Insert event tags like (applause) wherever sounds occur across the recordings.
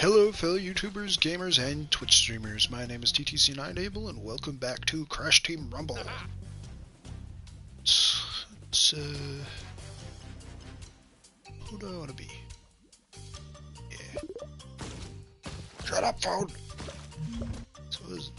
Hello, fellow YouTubers, gamers, and Twitch streamers. My name is TTC9Able, and welcome back to Crash Team Rumble. It's, it's uh, who do I want to be? Yeah. Shut up, phone. So is.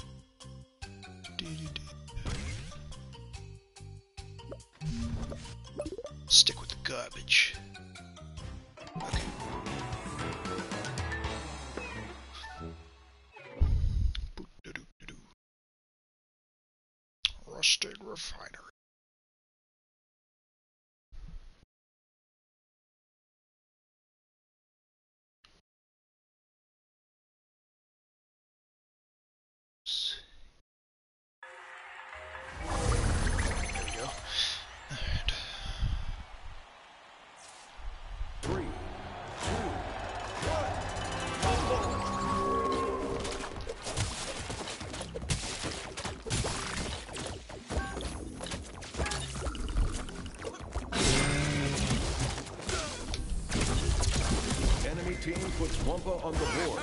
On the board.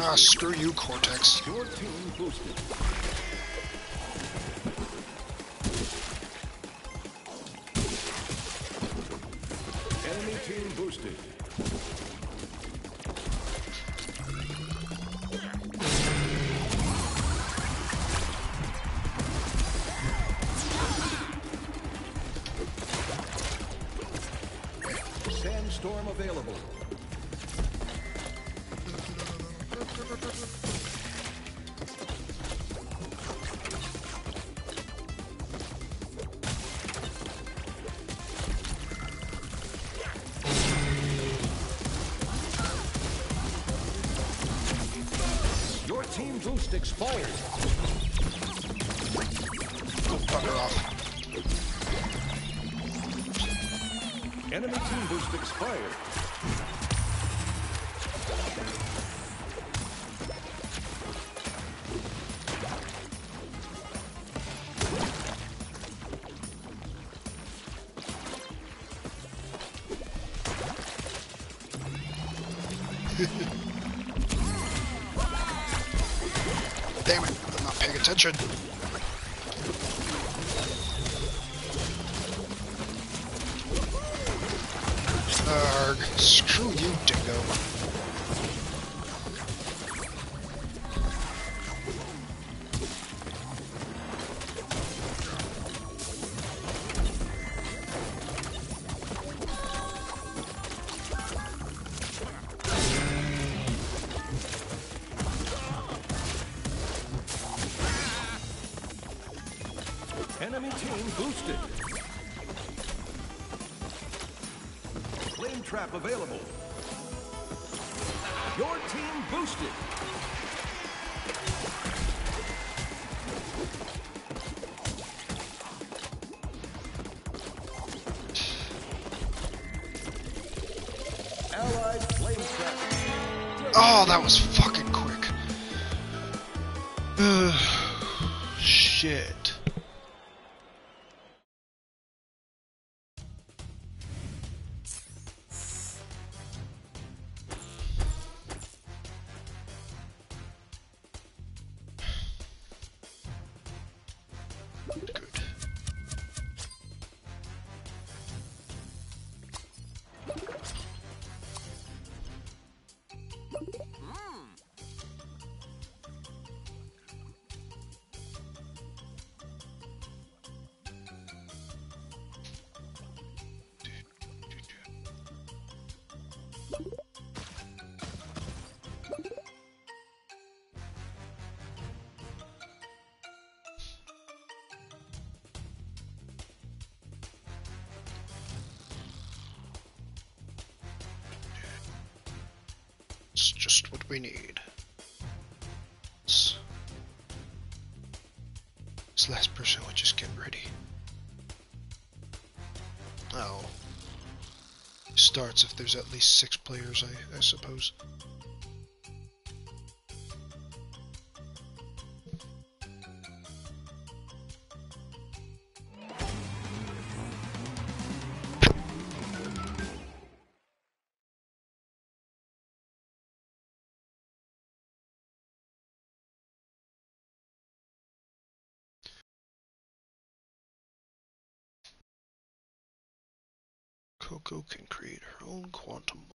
Ah, screw you, Cortex. Your team boosted. Not that was fucking quick. (sighs) if there's at least six players, I, I suppose. Kyoko can create her own quantum.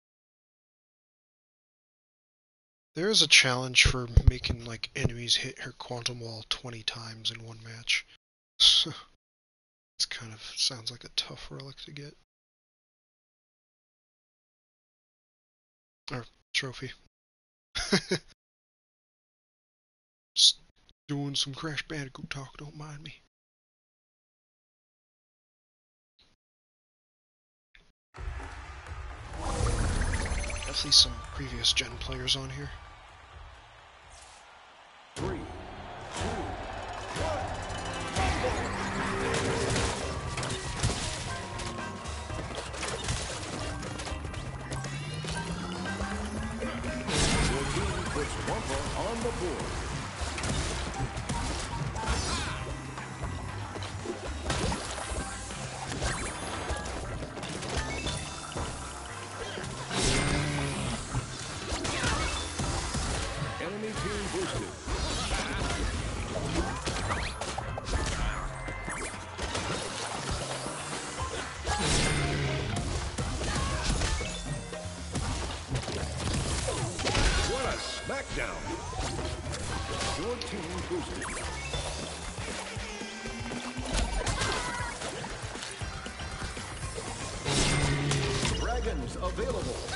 There is a challenge for making like enemies hit her quantum wall 20 times in one match. (laughs) it's kind of sounds like a tough relic to get. Or trophy. (laughs) Just doing some Crash Bandicoot talk, don't mind me. Definitely some previous gen players on here. Three, two, puts on the board. Boosted. Dragons available.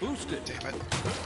Boosted. Damn it.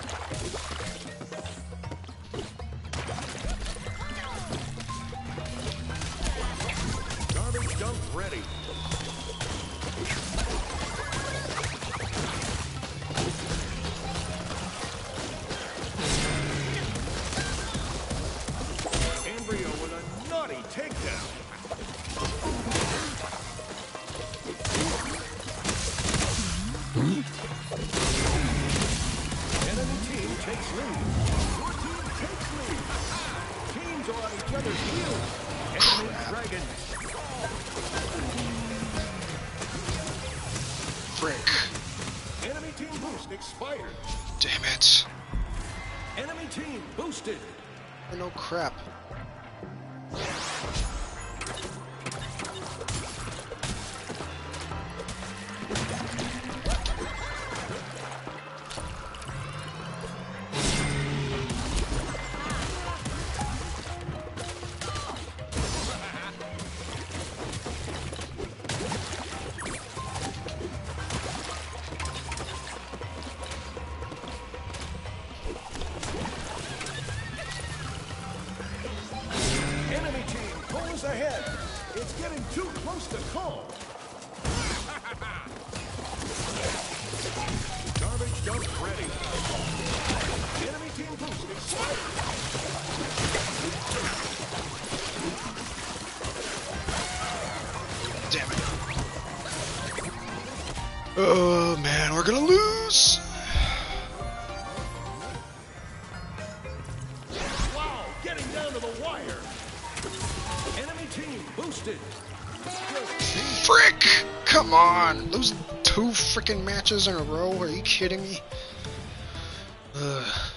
We're gonna lose! Wow, getting down to the wire. Enemy team boosted. Frick! Come on! Lose two freaking matches in a row? Are you kidding me? Ugh.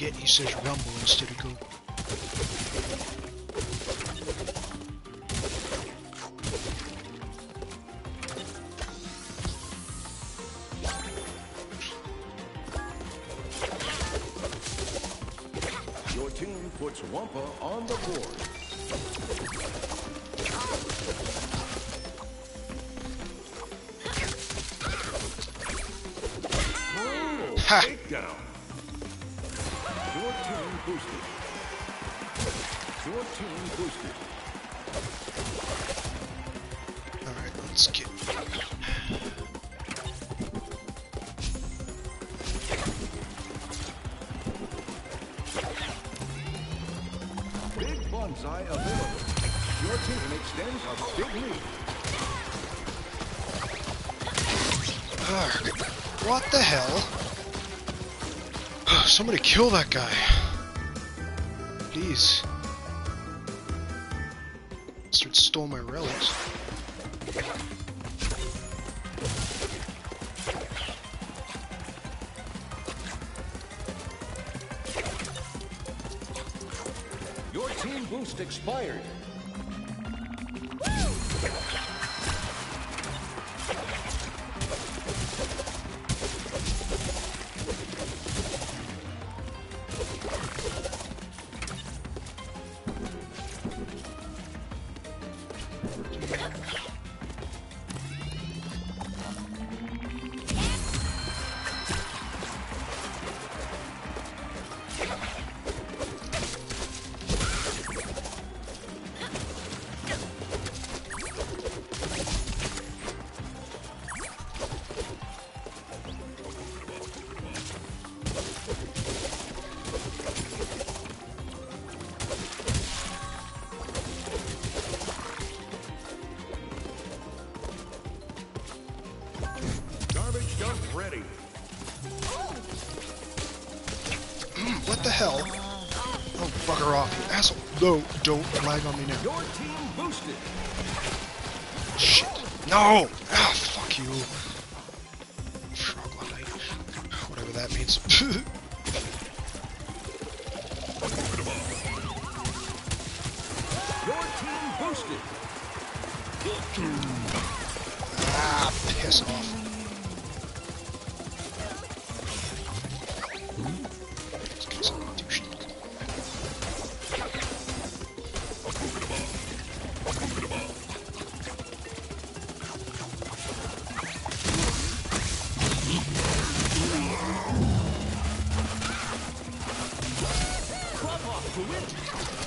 Forget he says rumble instead of go. your team puts Wumpa on the board. Alright, let's get. Big bonsai available. Your team extends a big lead. What the hell? Somebody kill that guy. Please. Boost don't lag on me now. Your team boosted. Shit. No! to win.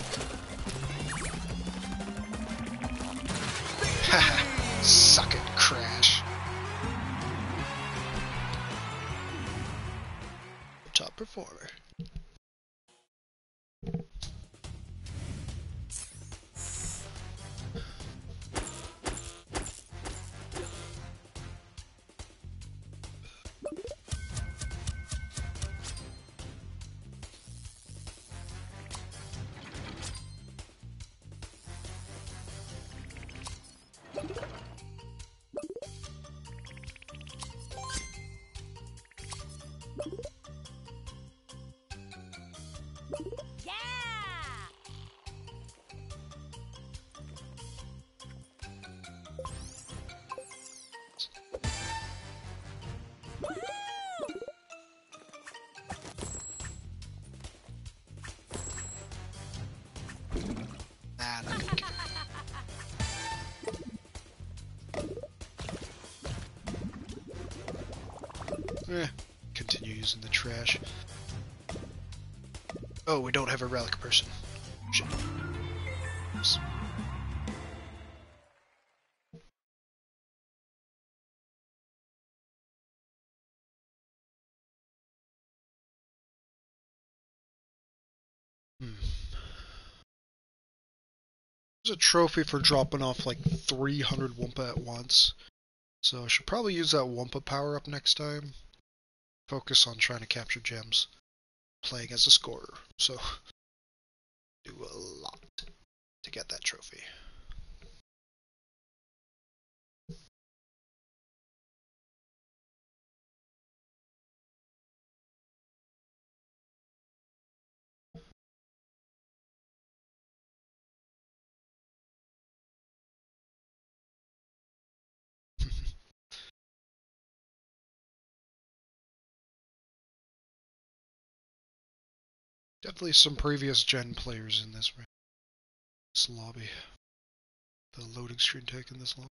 Using the trash. Oh, we don't have a relic person. Shit. Oops. Hmm. There's a trophy for dropping off like 300 Wumpa at once. So I should probably use that Wumpa power up next time. Focus on trying to capture gems. Playing as a scorer. So (laughs) do a lot to get that trophy. Definitely some previous gen players in this, this lobby. The loading screen taking this long.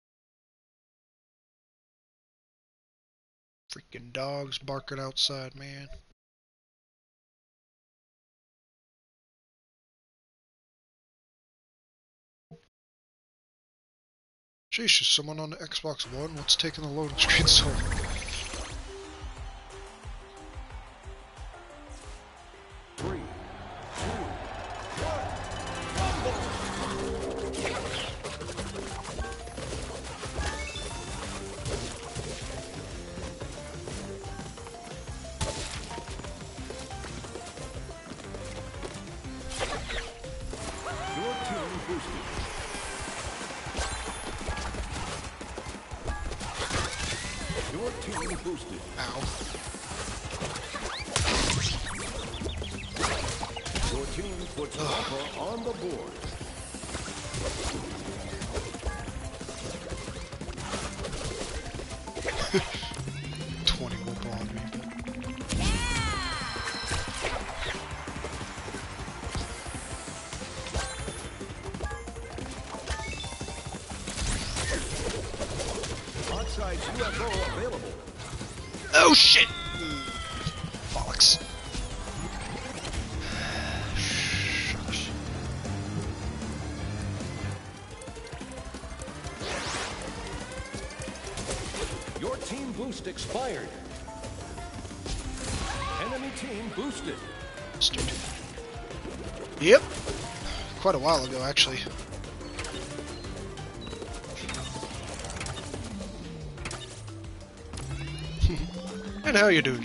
Freaking dogs barking outside, man. Sheesh, is someone on the Xbox One? What's taking the loading screen so long? While ago, actually. (laughs) and how you doing,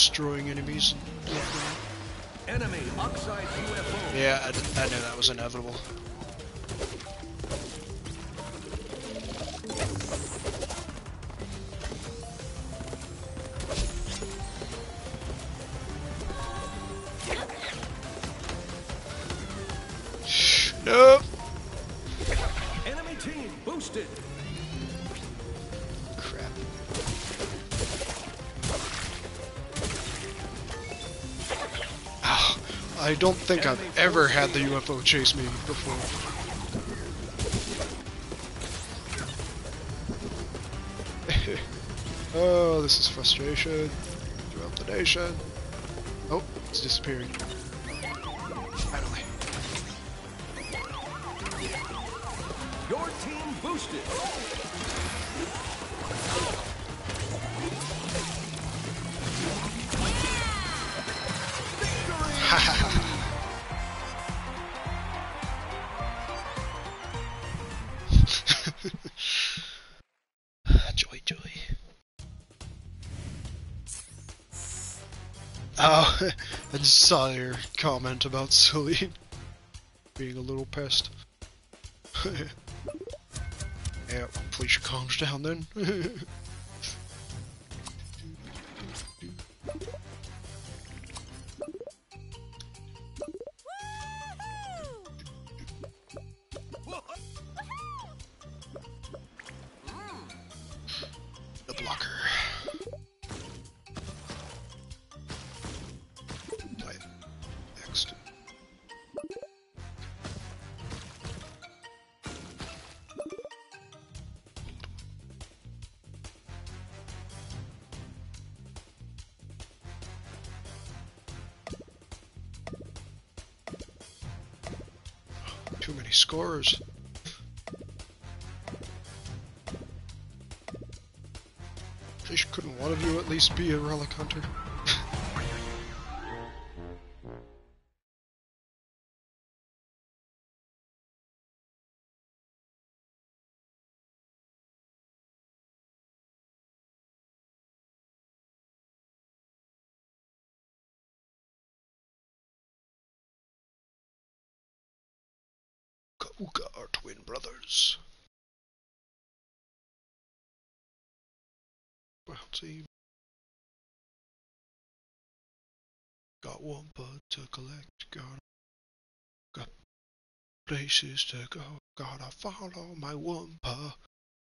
destroying enemies. Enemy oxide UFO. Yeah, I, I knew that was inevitable. Don't think I've ever had the UFO chase me before. (laughs) oh, this is frustration throughout the nation. Oh, it's disappearing. Saw your comment about Celine (laughs) being a little pissed. (laughs) yeah, Felicia calm down then. (laughs) least be a relic hunter? Kauka are twin brothers. Well, Got one bud to collect, got, got places to go, gotta follow my wumpa. (laughs)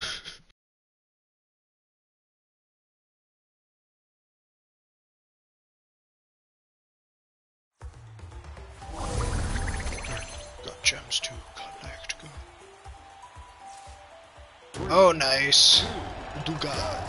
got gems to collect, go. Oh, nice. Duga.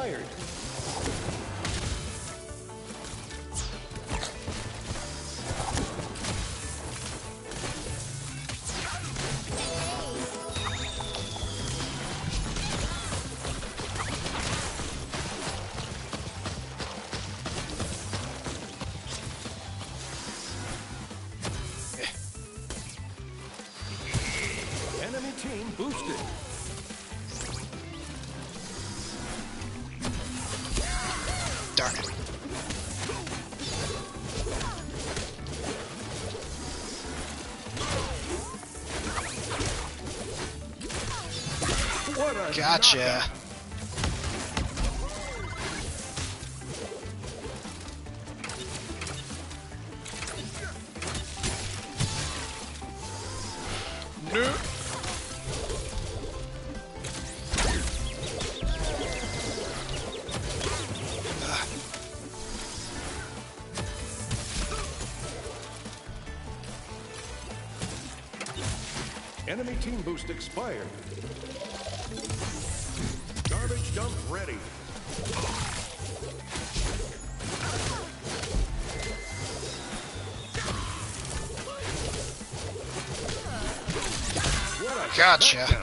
Boost Gotcha. No. Enemy team boost expired. What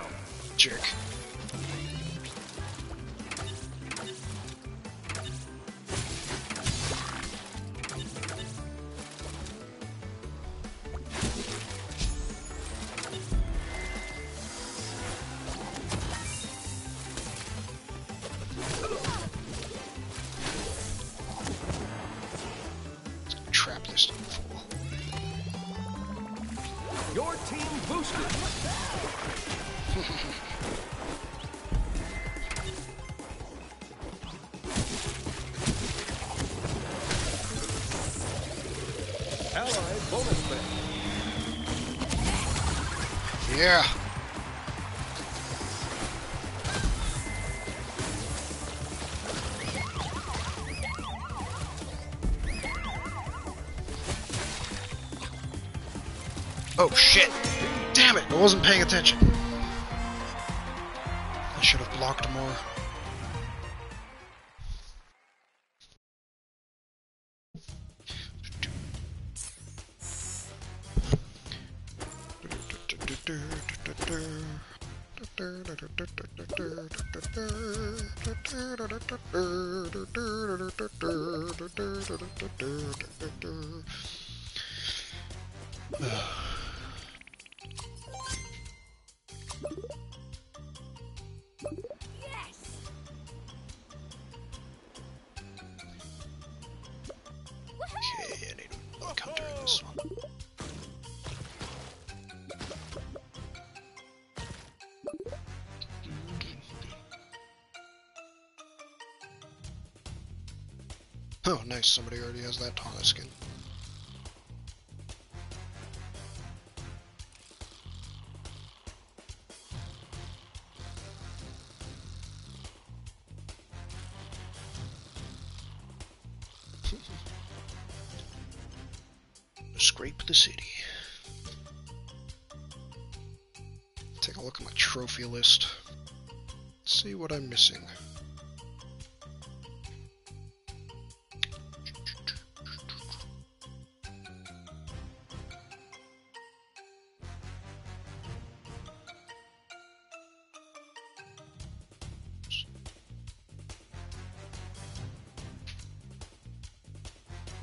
shit! Damn it! I wasn't paying attention. Nice. Somebody already has that Tawna skin.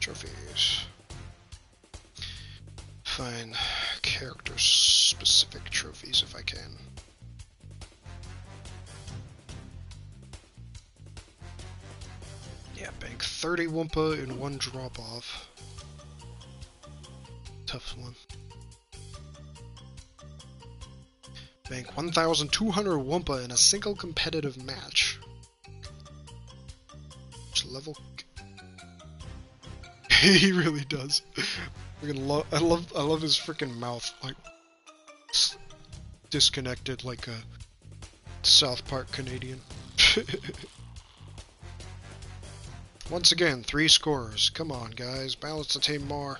Trophies. Find character specific trophies if I can. Yeah, bank 30 Wumpa in one drop off. Tough one. Bank 1,200 Wumpa in a single competitive match. (laughs) he really does. Freaking lo- I love I love his freaking mouth like disconnected like a South Park Canadian. (laughs) Once again, three scores. Come on, guys, balance the team more.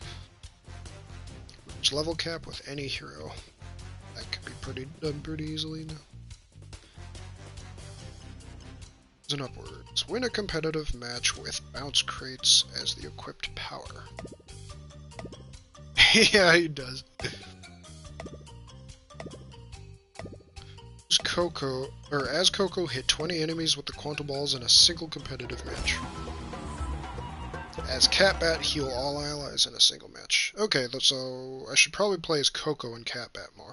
Reach level cap with any hero. That could be pretty done pretty easily now. And upwards. Win a competitive match with bounce crates as the equipped power. (laughs) yeah, he does. As Coco, or as Coco hit 20 enemies with the Quantum Walls in a single competitive match. As Catbat, heal all allies in a single match. Okay, so I should probably play as Coco and Catbat more.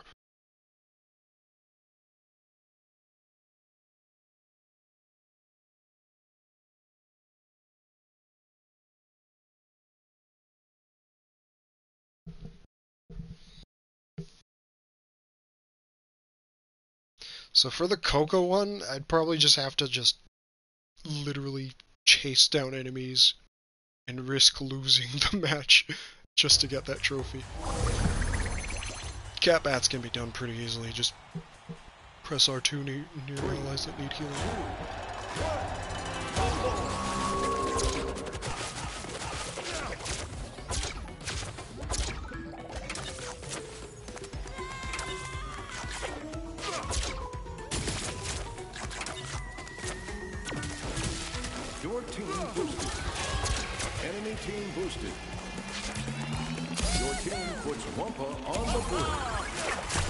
So for the Coco one, I'd probably just have to just literally chase down enemies and risk losing (laughs) the match just to get that trophy. Catbat's can be done pretty easily. Just press R2 near, near allies that need healing. Team boosted. Your team puts Wumpa on the board.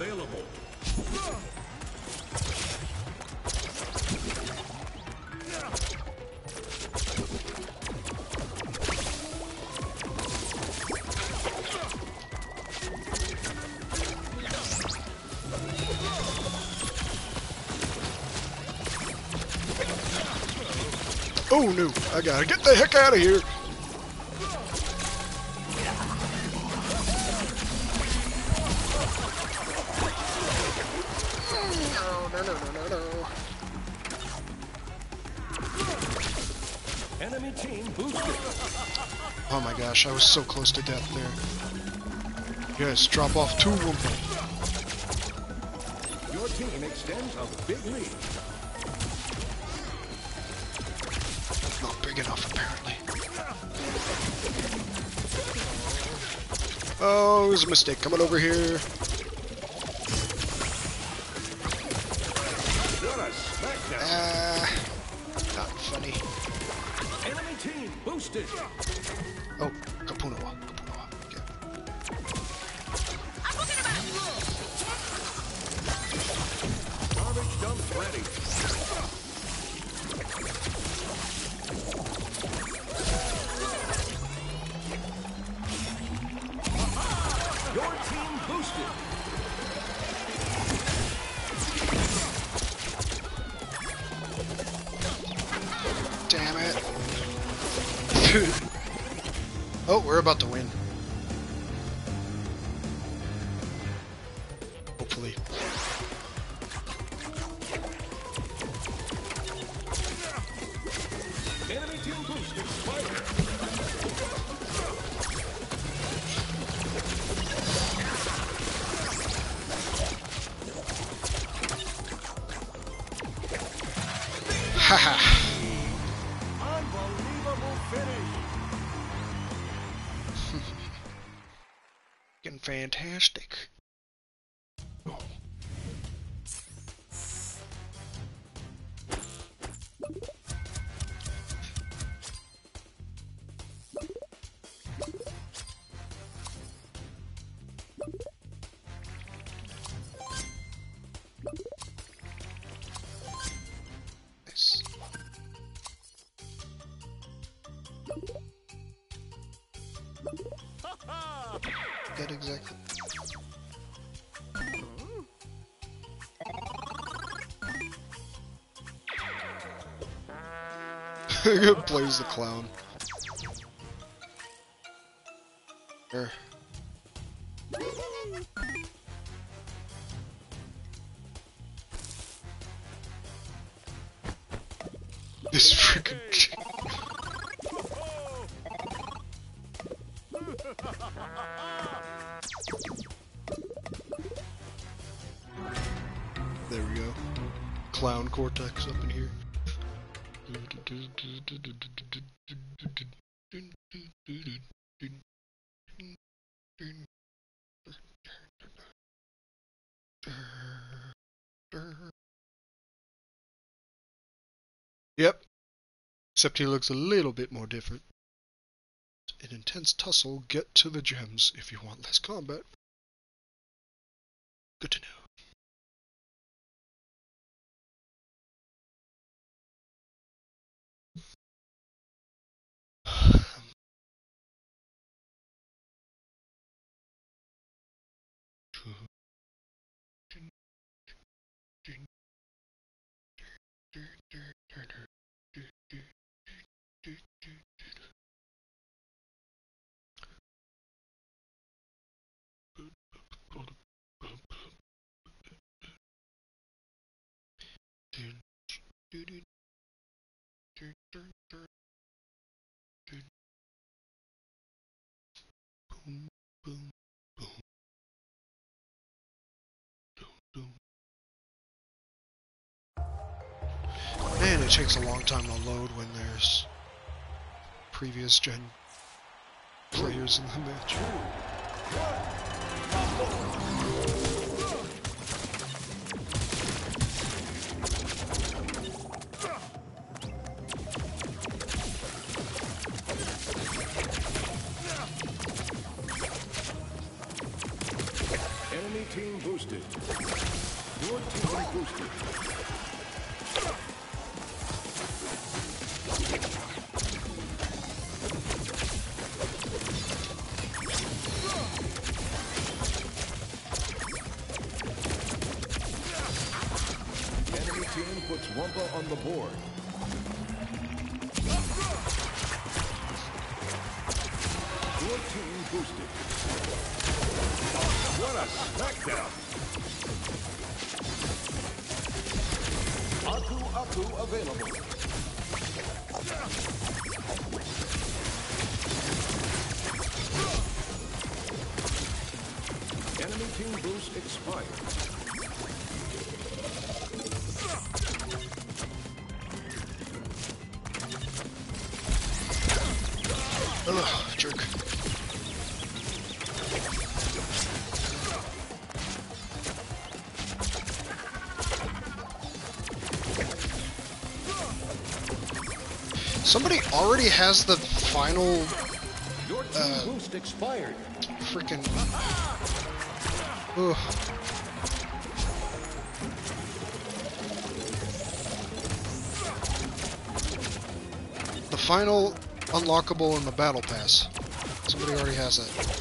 Available. Oh no, I gotta get the heck out of here. So close to death there. Yes, drop off two Wumpa. Your team extends a big lead. Not big enough, apparently. Oh, it was a mistake coming over here. Plays the clown. Yep. Except he looks a little bit more different. An intense tussle, get to the gems if you want less combat. Good to know. Boom, boom, boom. Boom, boom. Man, it takes a long time to load when there's previous gen players in the match. Enemy team boosted. Your team boosted. Somebody already has the final Your team Uh, boost expired. freaking. Ugh. The final unlockable in the battle pass. Somebody already has that.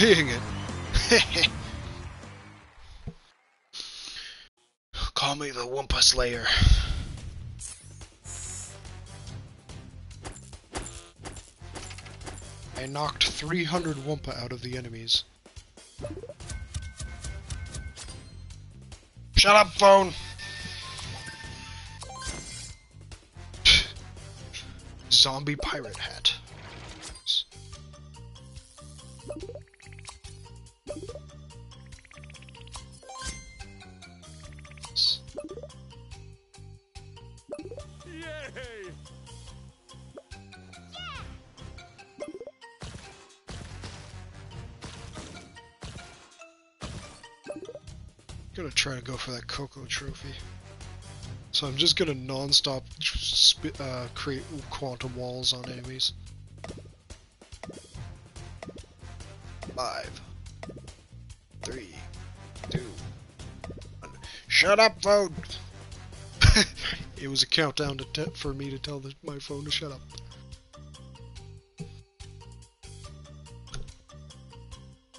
Slaying it. (laughs) Call me the Wumpa Slayer. I knocked 300 Wumpa out of the enemies. Shut up, phone! (sighs) Zombie pirate hat. Gonna go for that Coco trophy. So I'm just gonna non-stop uh, create quantum walls on enemies. Five, three, two, one. Shut up, phone! (laughs) it was a countdown to for me to tell the- my phone to shut up.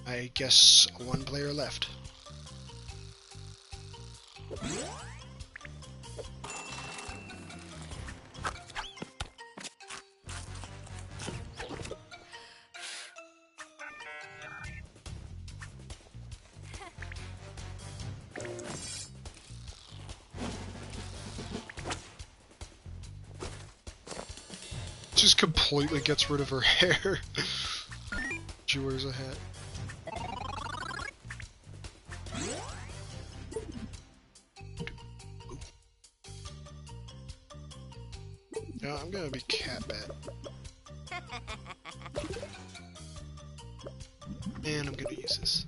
I guess one player left. Completely gets rid of her (laughs) hair. she wears a hat. Yeah, I'm gonna be Catbat. And I'm gonna use this.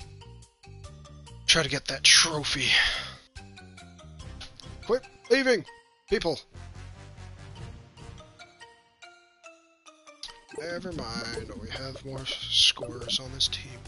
Try to get that trophy. Quit leaving! People! More scorers on this team.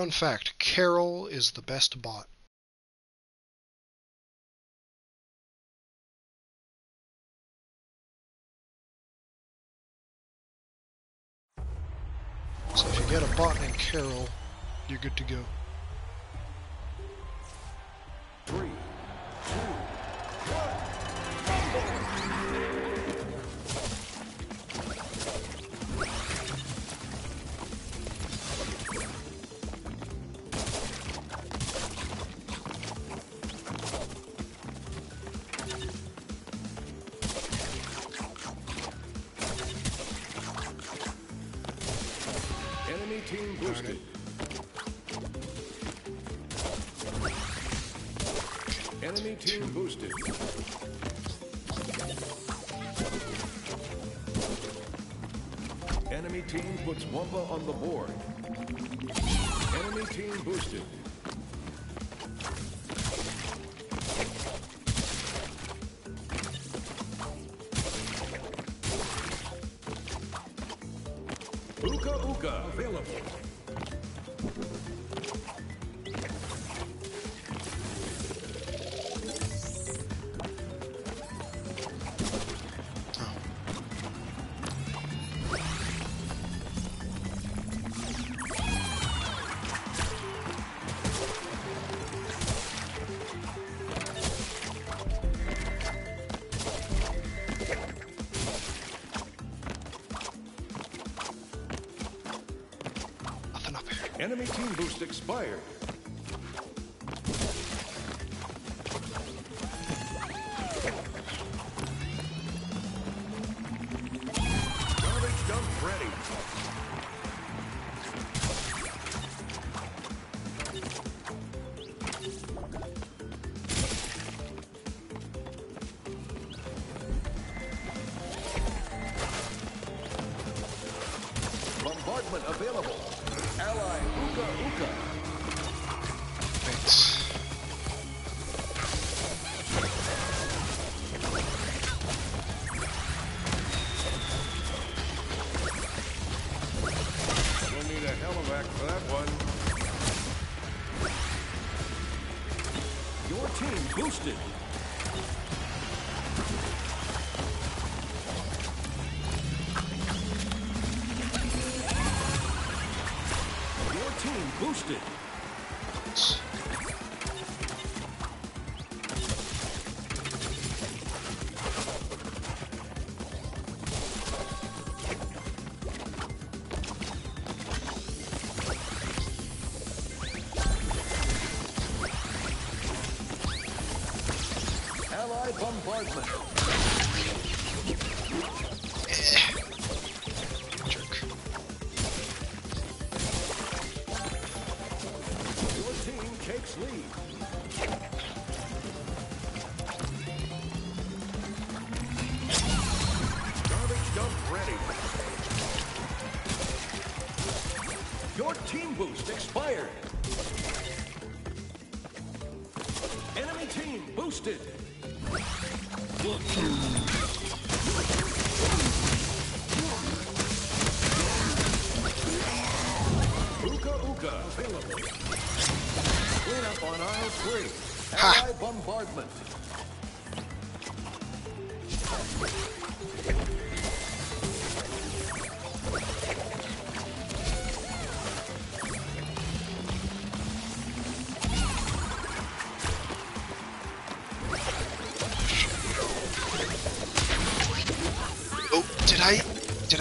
Fun fact, Carol is the best bot. So if you get a bot named Carol, you're good to go. back for that one. Your team boosted.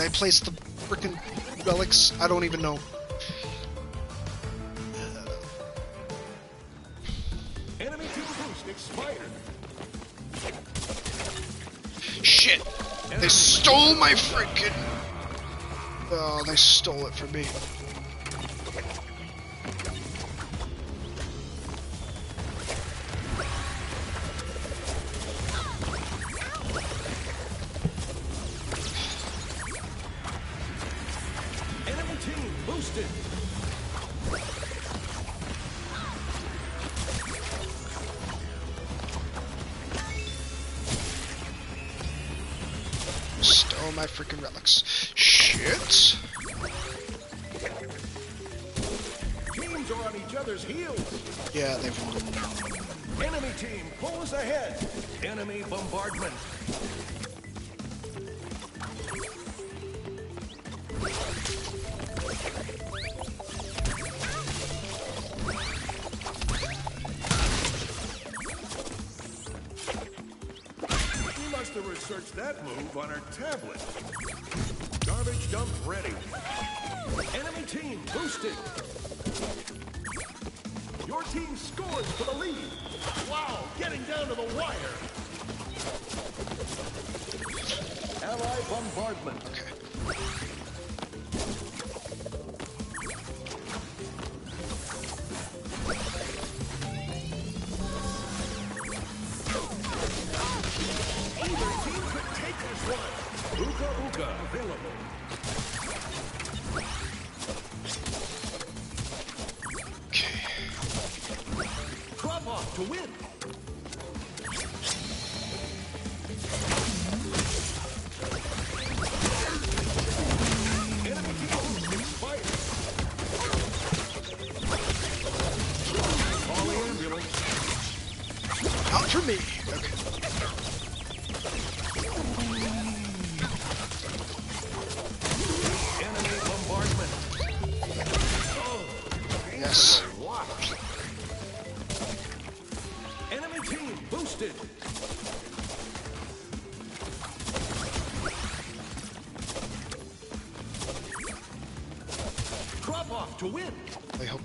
I placed the freaking relics? I don't even know. Enemy expired. Shit! Enemy they stole my freaking. Oh, they stole it from me.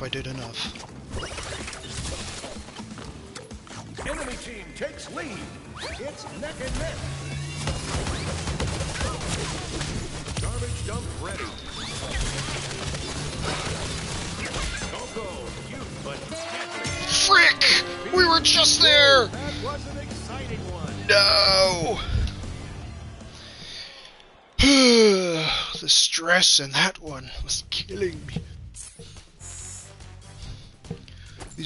I did enough. Enemy team takes lead. It's neck and neck. Garbage dump ready. Coco, you but Frick! We were just there! No! (sighs) the stress in that one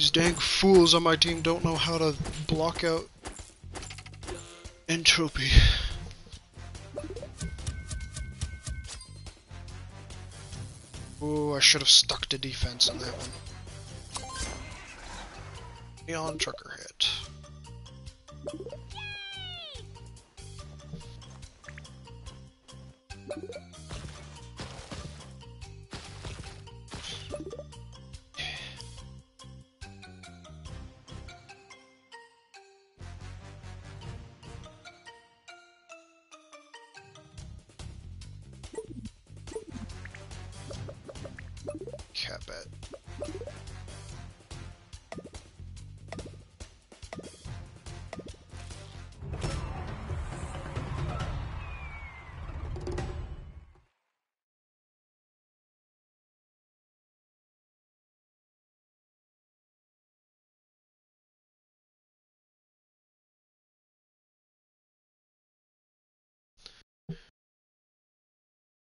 These dang fools on my team don't know how to block out entropy. Ooh, I should have stuck to defense in that one. Neon trucker hit.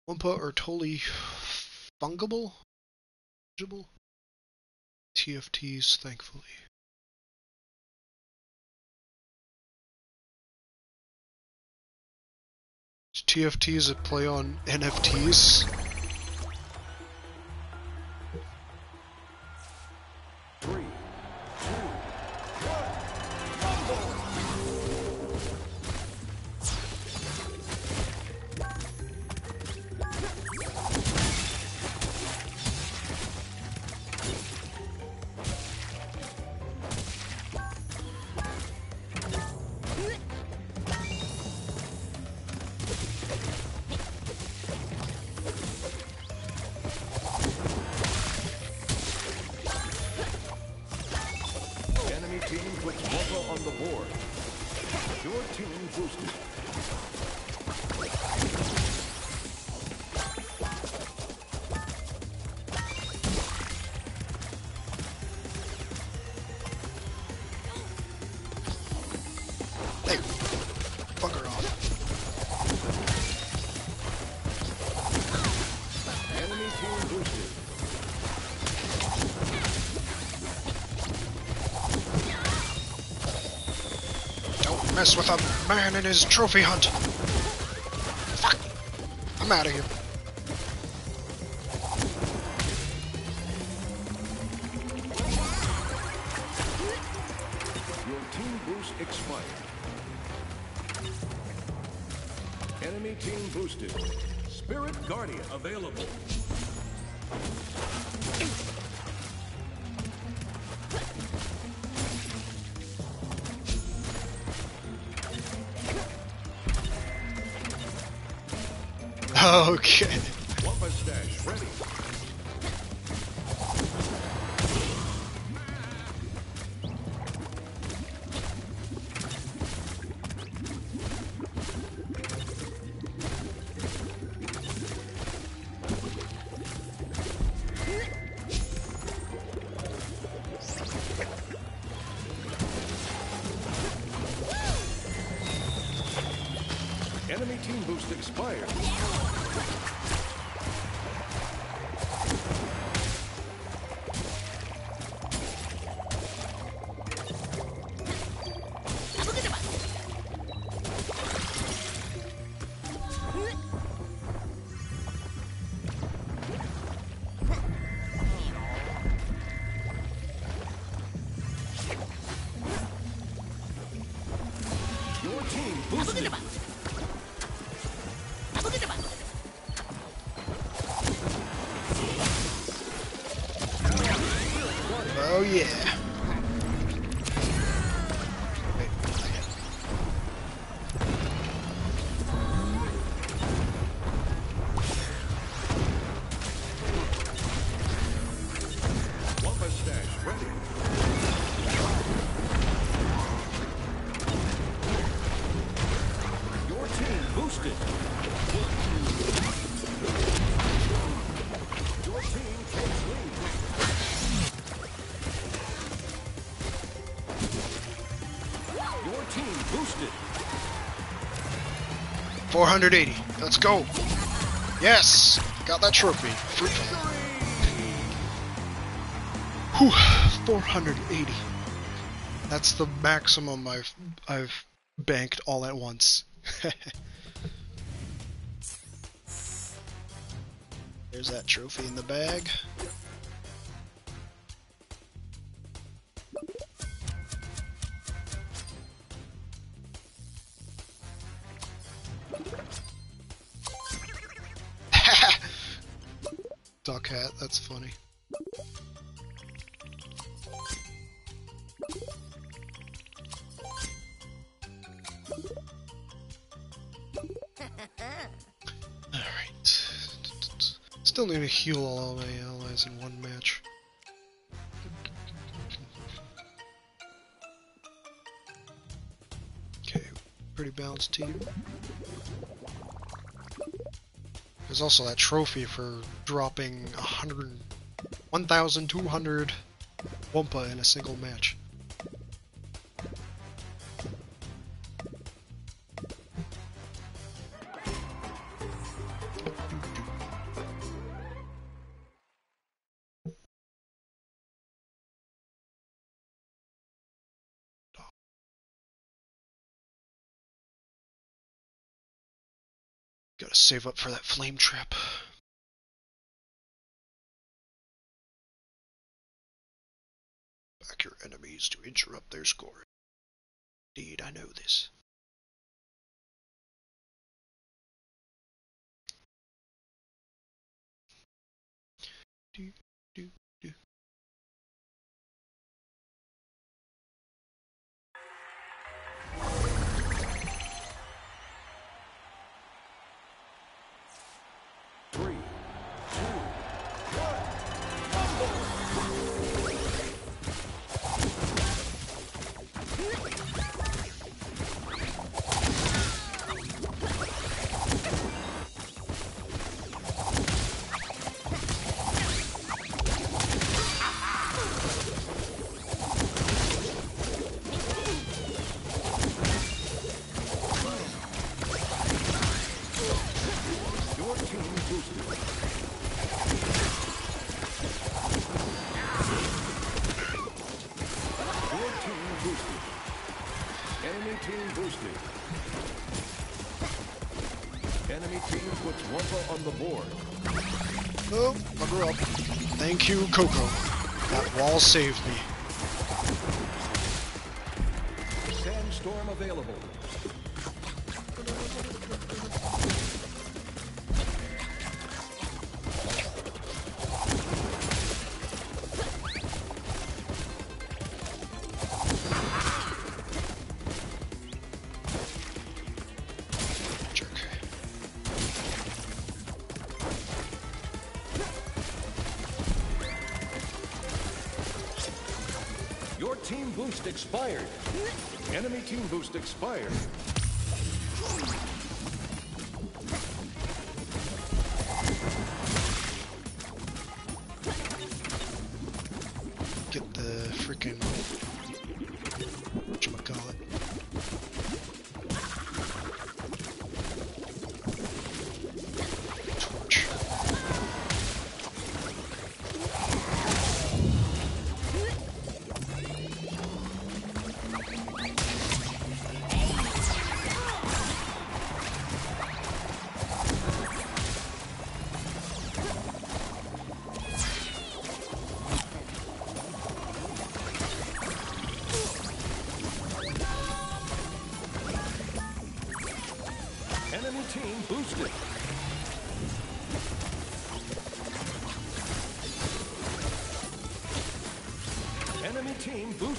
Wumpa are totally fungible? Fungible? TFTs, thankfully. TFTs a play on NFTs? With a man in his trophy hunt. Fuck. I'm out of here. 480. Let's go. Yes. Got that trophy. Whew, 480. That's the maximum I've I've banked all at once. (laughs) There's that trophy in the bag. Still need to heal all my allies in one match. Okay, pretty balanced team. There's also that trophy for dropping 100, 1,200 Wumpa in a single match. Save up for that flame trap. Back your enemies to interrupt their scoring. Indeed, I know this. Do. Thank you, Coco. That wall saved me. Team boost expired.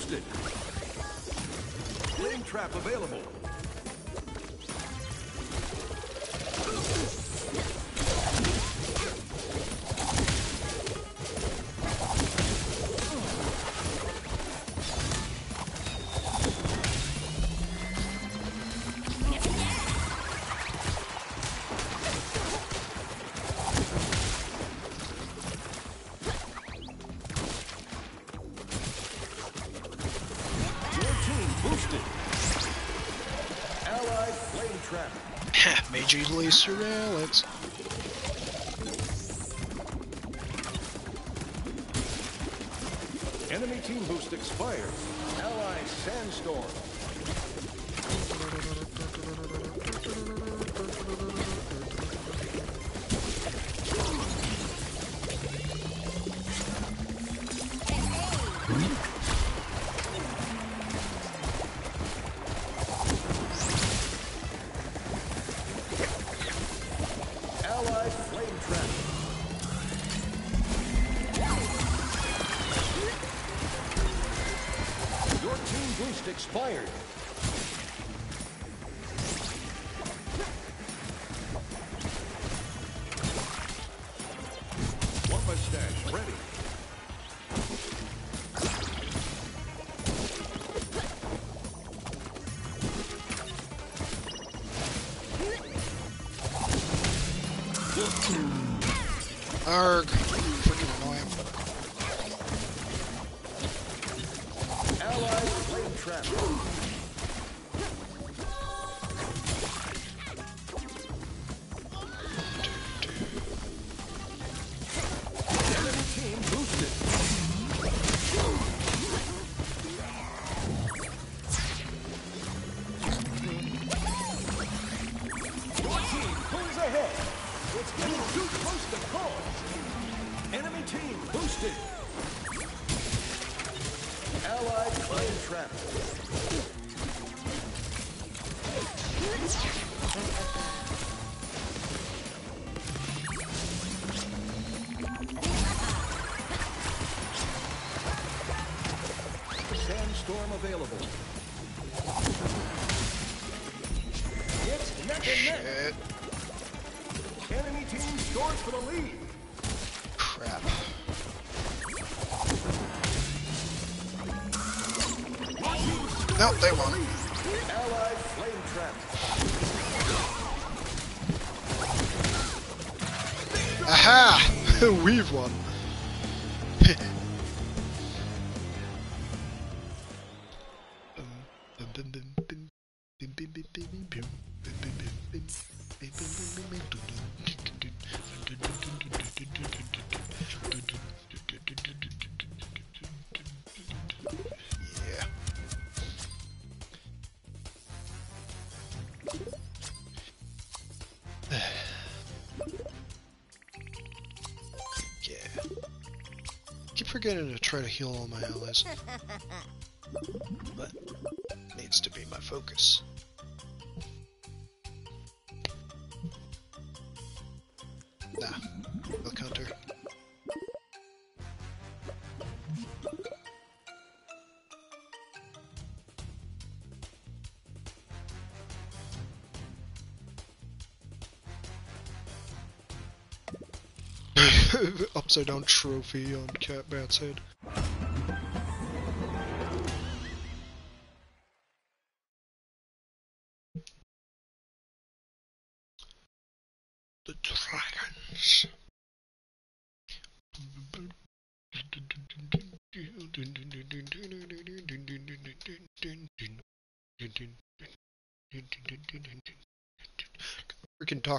Boosted. Flame trap available. Laser Enemy team boost expired. Ally Sandstorm. Expired. Wumpa stash ready. Arg. Trap. Aha! Try to heal all my allies. but needs to be my focus. Nah, I'll counter. (laughs) Upside down trophy on Catbat's head.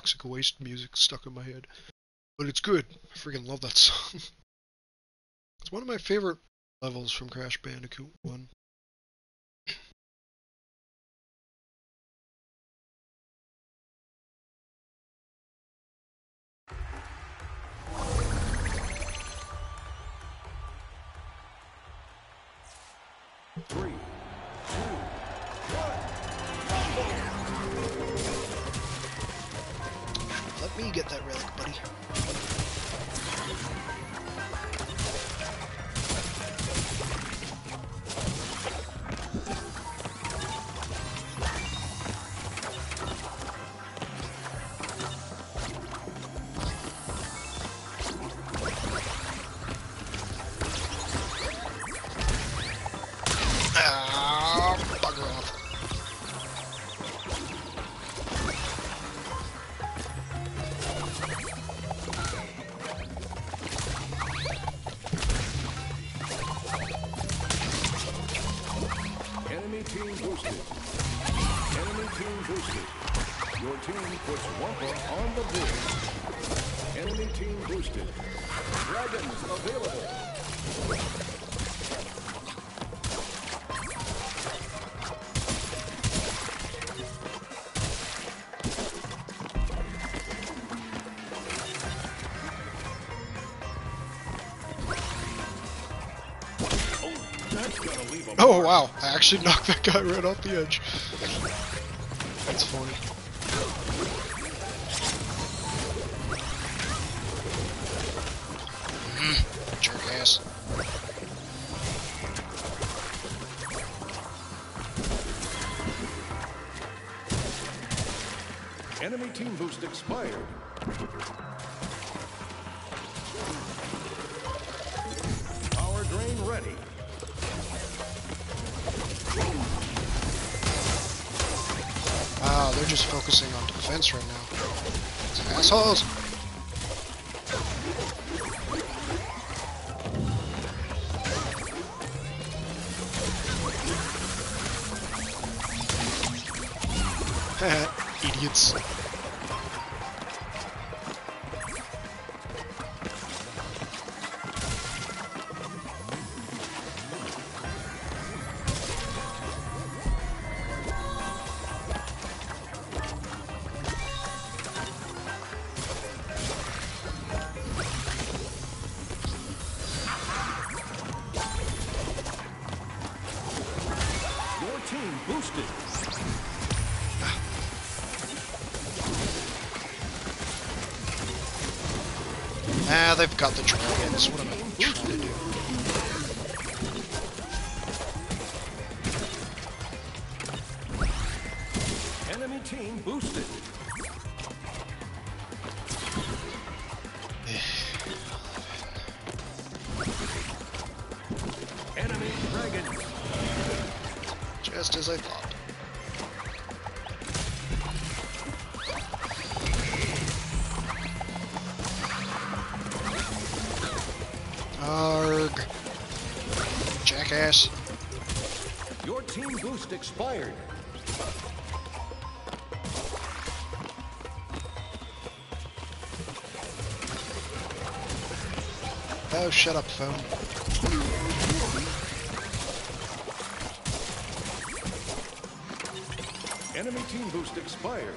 Toxic waste music stuck in my head. But it's good. I freaking love that (laughs) song. it's one of my favorite levels from Crash Bandicoot 1. Three, that relic, buddy. Actually knocked that guy right off the edge. That's funny. Mm, jerk ass. Enemy team boost expired. Assholes. (laughs) Idiots. They've got the dragons. Shut up, phone. Enemy team boost expired.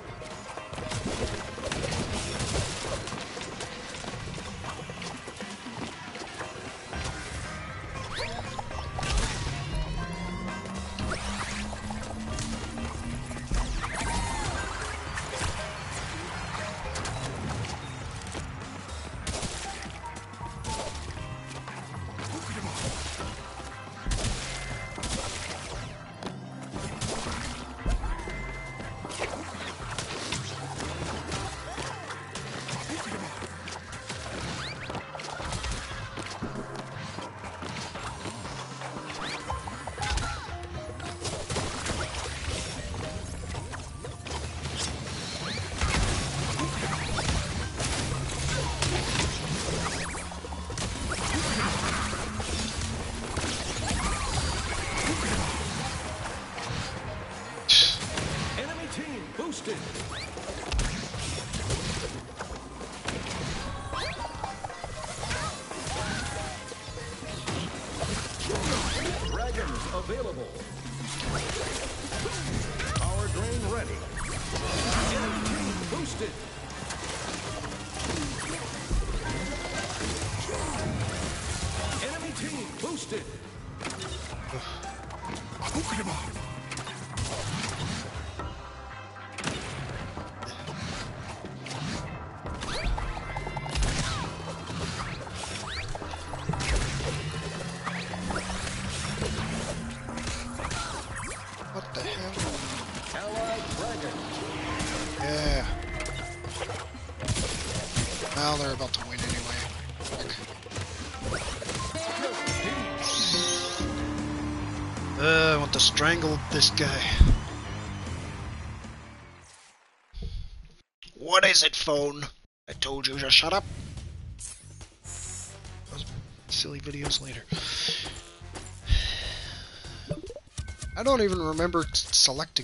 This guy. What is it, phone? I told you to shut up. Silly videos later. I don't even remember selecting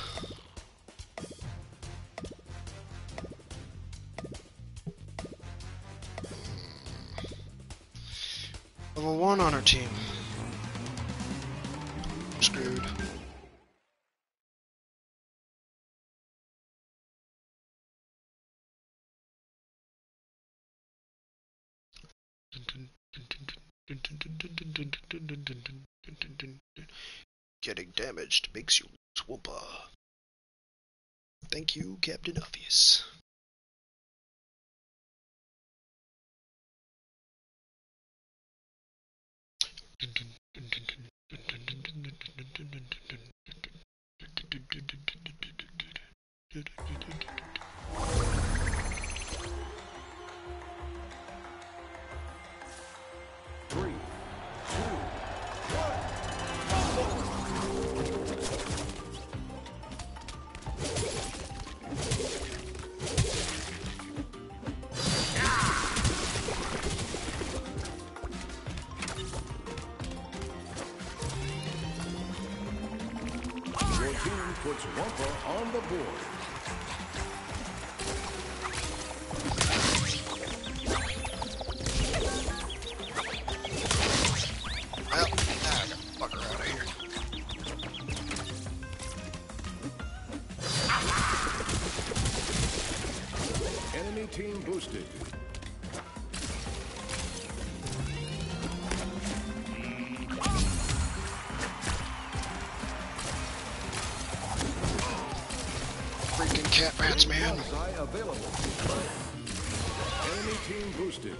one on our team. Screwed. Getting damaged makes you swooper. Thank you, Captain Obvious. dun, dun. toasted. Freaking cat rats, man. Enemy team boosted.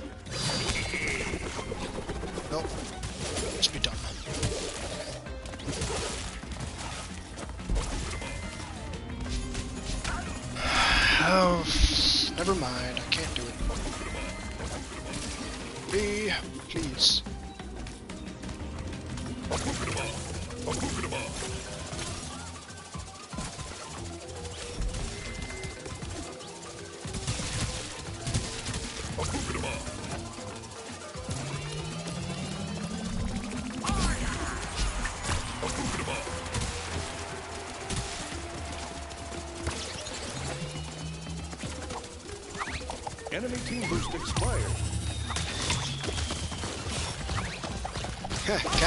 Nope.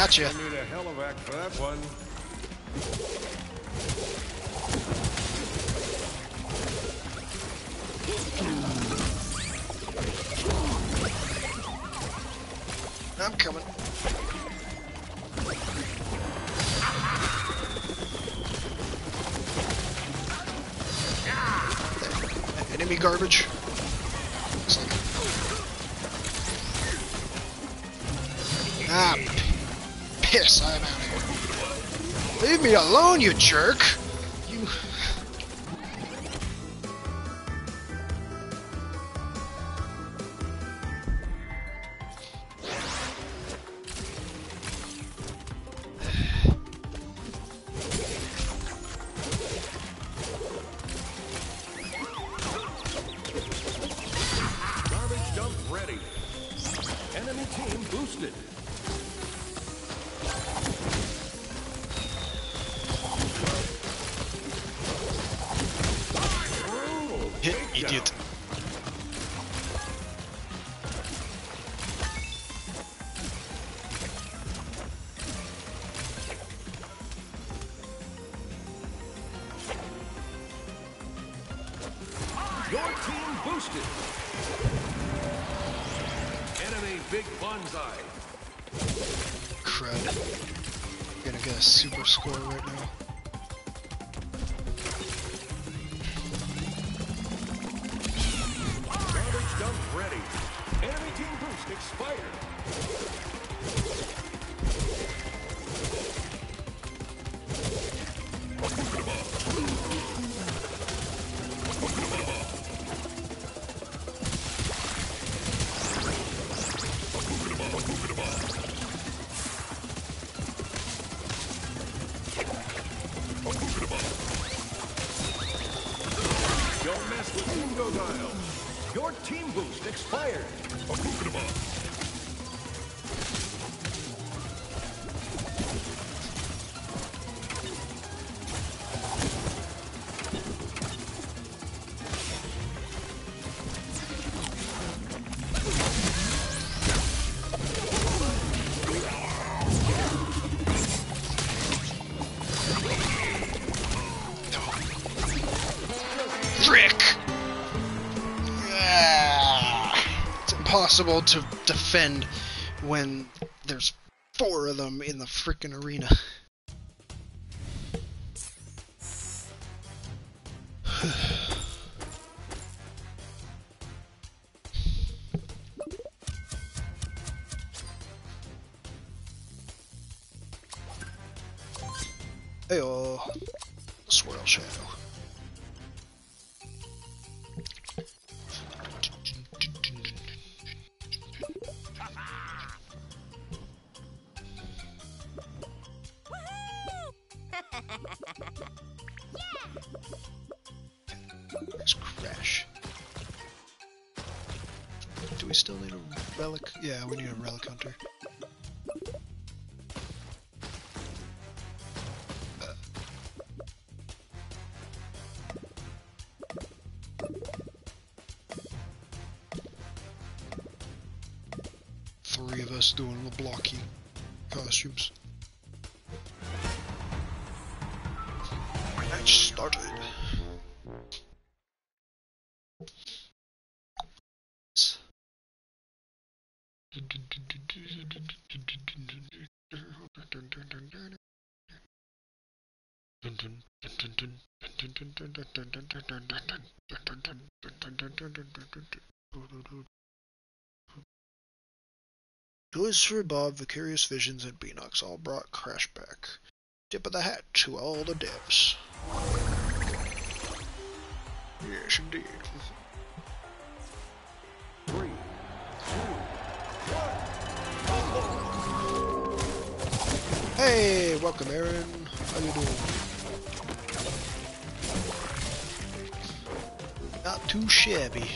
Gotcha. I need a hell of act for that one. phone, you jerk! Impossible to defend when there's four of them in the freaking arena. We still need a relic? Yeah, we need a relic hunter. Three of us doing the blocky costumes. Toys for Bob, Vicarious Visions, and Beenox all brought Crash back. Tip of the hat to all the devs. Yes, indeed. Three, two, Hey, welcome, Aaron. How you doing? Not too shabby.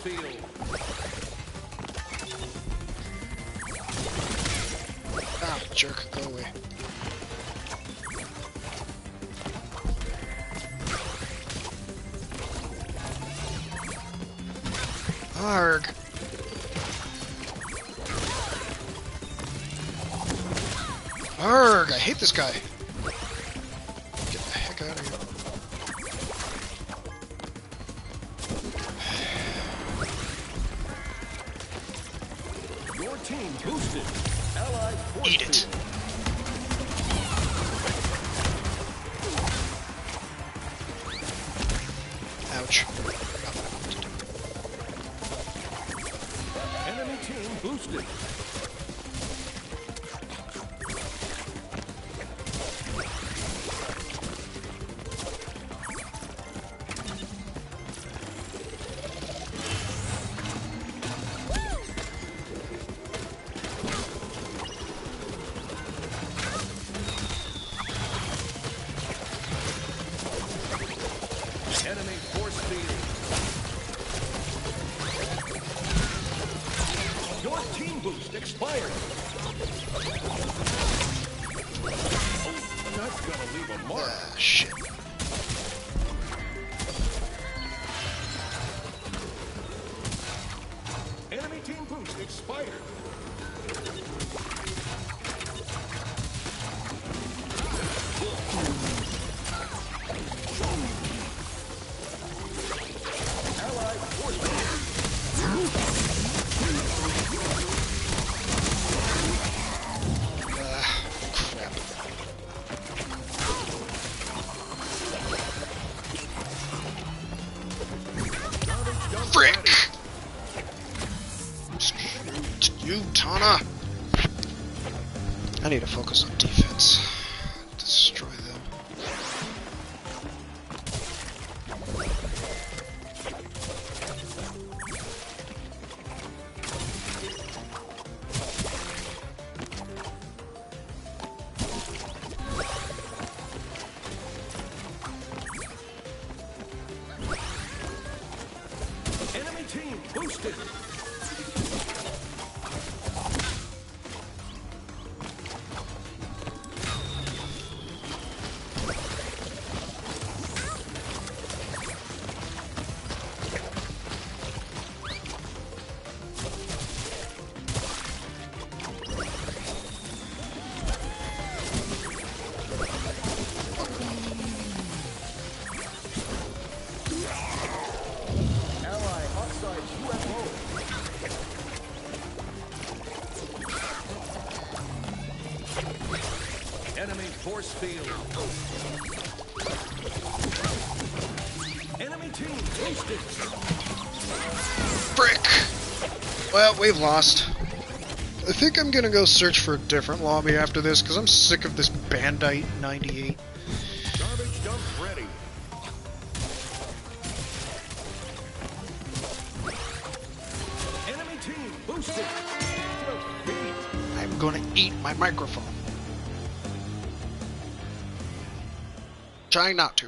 Field. Ah, jerk, go away. Arg. Arg, I hate this guy. Boost expired. Oh, that's gonna leave a mark. Ah, shit. Shoot you, Tawna! I need to focus on we've lost. I think I'm gonna go search for a different lobby after this, because I'm sick of this Bandite 98. Garbage dump ready. Enemy team boosted. I'm gonna eat my microphone. Trying not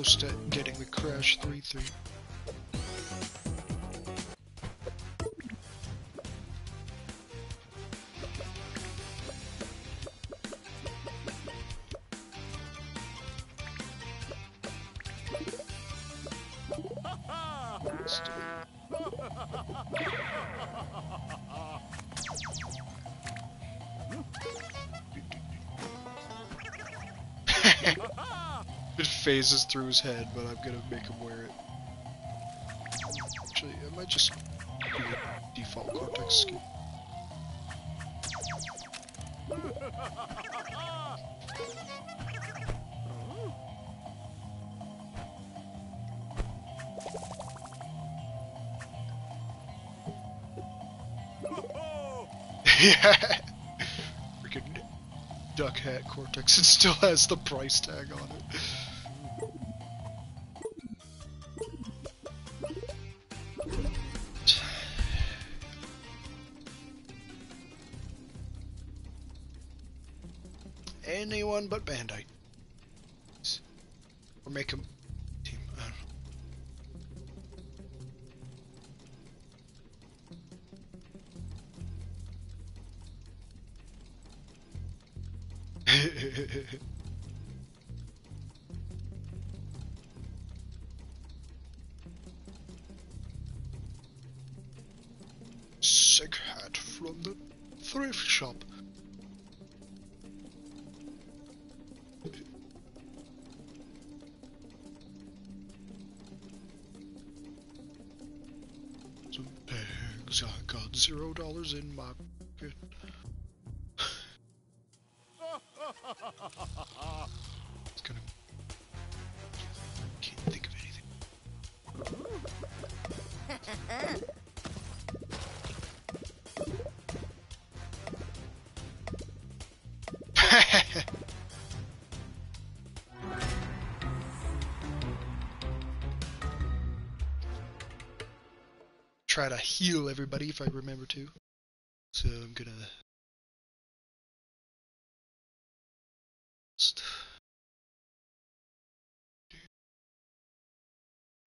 Close to getting the crash 3-3. It phases through his head, but I'm gonna make him wear it. Actually, I might just do the default Cortex skin. (laughs) yeah. Freaking duck hat Cortex. It still has the price tag on it. Some bags. I got zero dollars in my pocket. It's gonna. Can't think of anything. (laughs) Try to heal everybody if I remember to. So I'm gonna.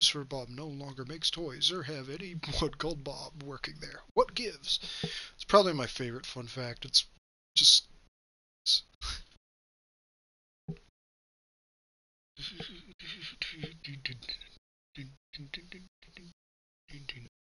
Sir Bob no longer makes toys or have anyone (laughs) called Bob working there. What gives? It's probably my favorite fun fact. It's just. it's- (laughs)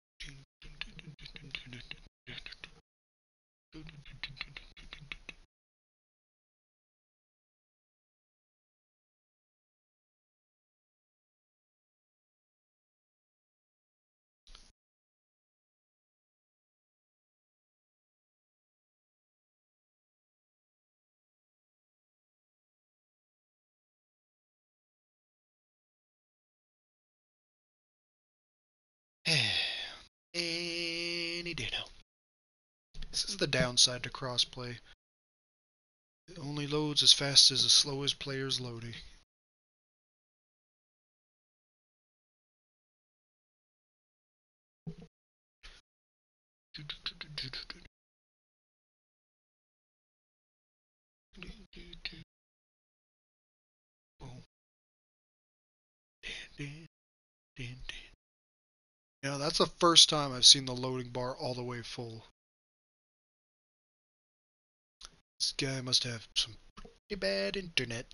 Any day now. This is the downside to crossplay. It only loads as fast as the slowest player's loading. You know, that's the first time I've seen the loading bar all the way full. This guy must have some pretty bad internet.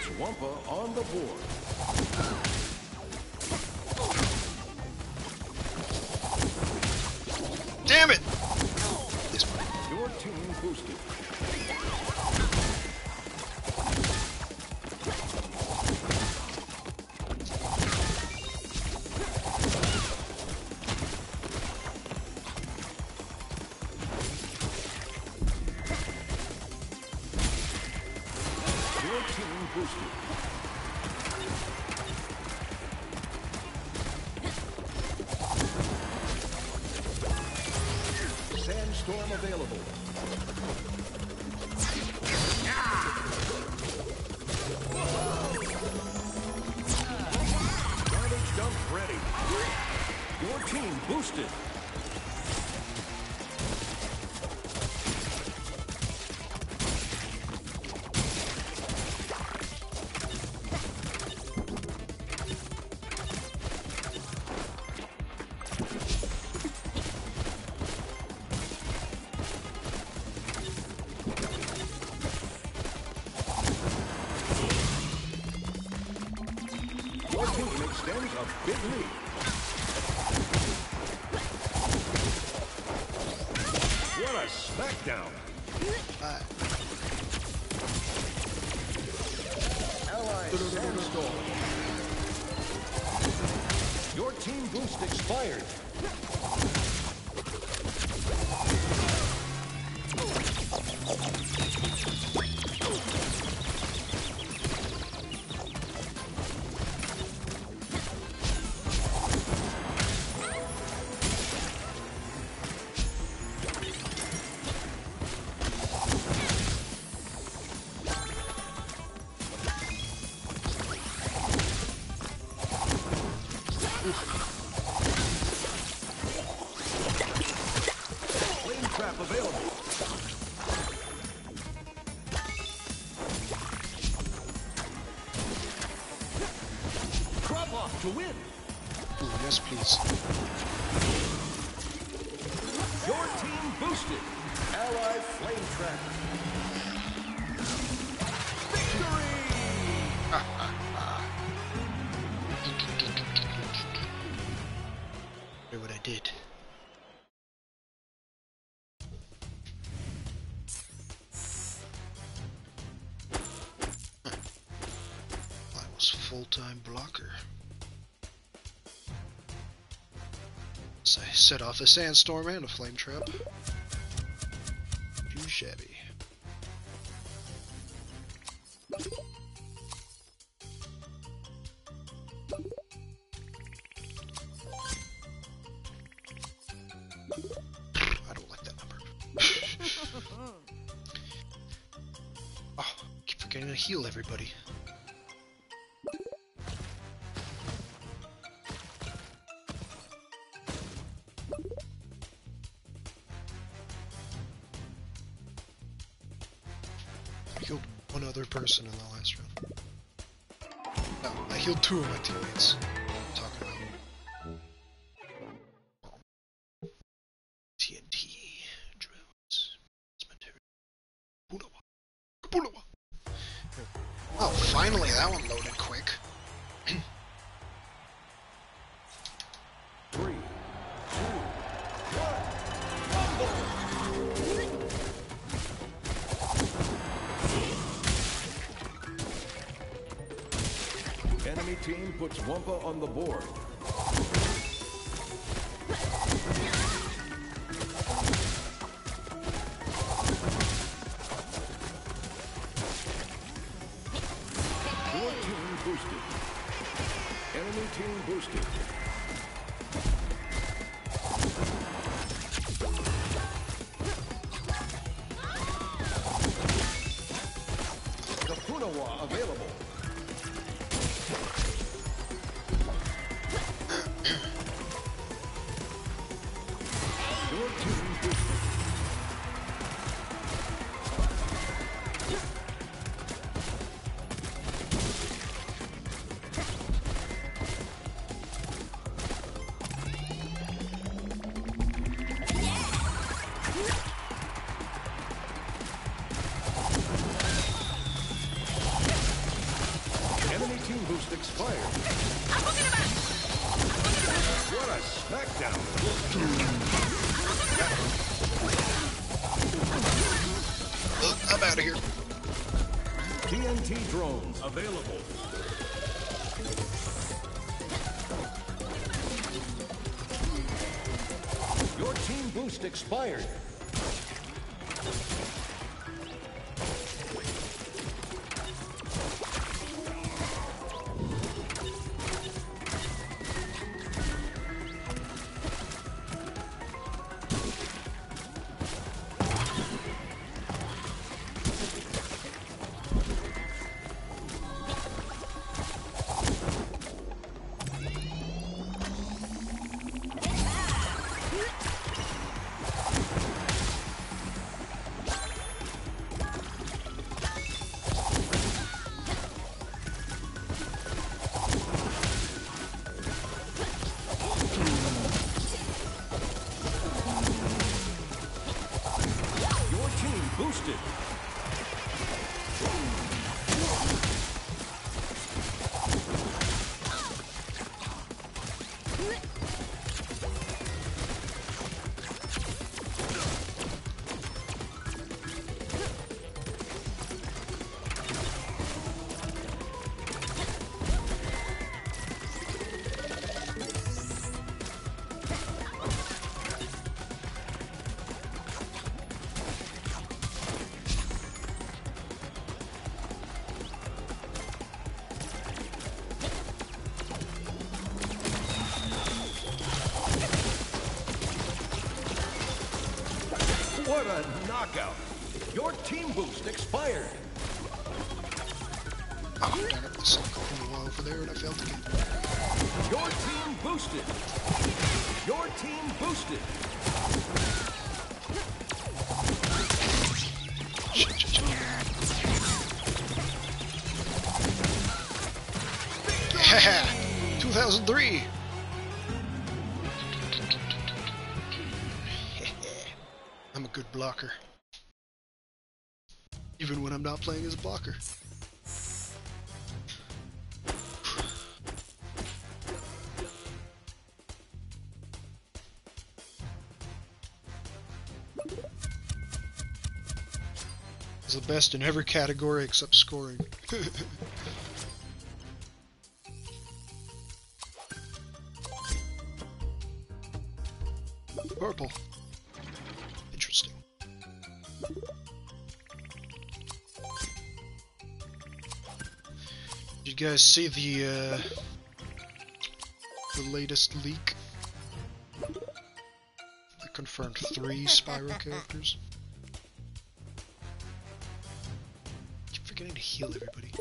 Puts Wumpa on the board. Damn it! This one. Your team boosted. full-time blocker. So I set off a sandstorm and a flame trap. Too shabby. I don't like that number. (laughs) (laughs) oh, I keep forgetting to heal everybody. two of my teammates. the board. available. Your team boost expired. Best in every category except scoring. (laughs) Purple. Interesting. Did you guys see the uh, the latest leak? That confirmed three Spyro characters. Heal everybody.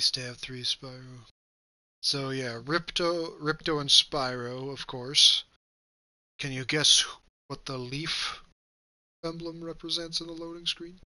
Have three Spyro. So yeah, Ripto, Ripto and Spyro, of course. Can you guess what the leaf emblem represents in the loading screen?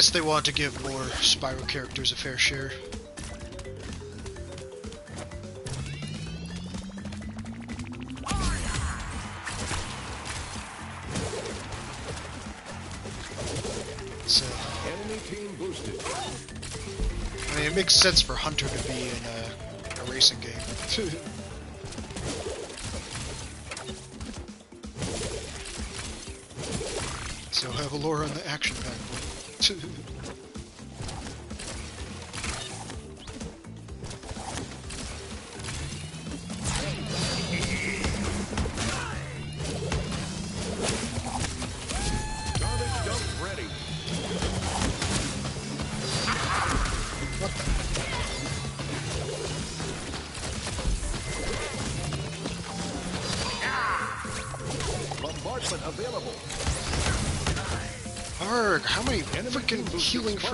Guess they want to give more Spyro characters a fair share. So, Enemy team boosted. I mean, it makes sense for Hunter to be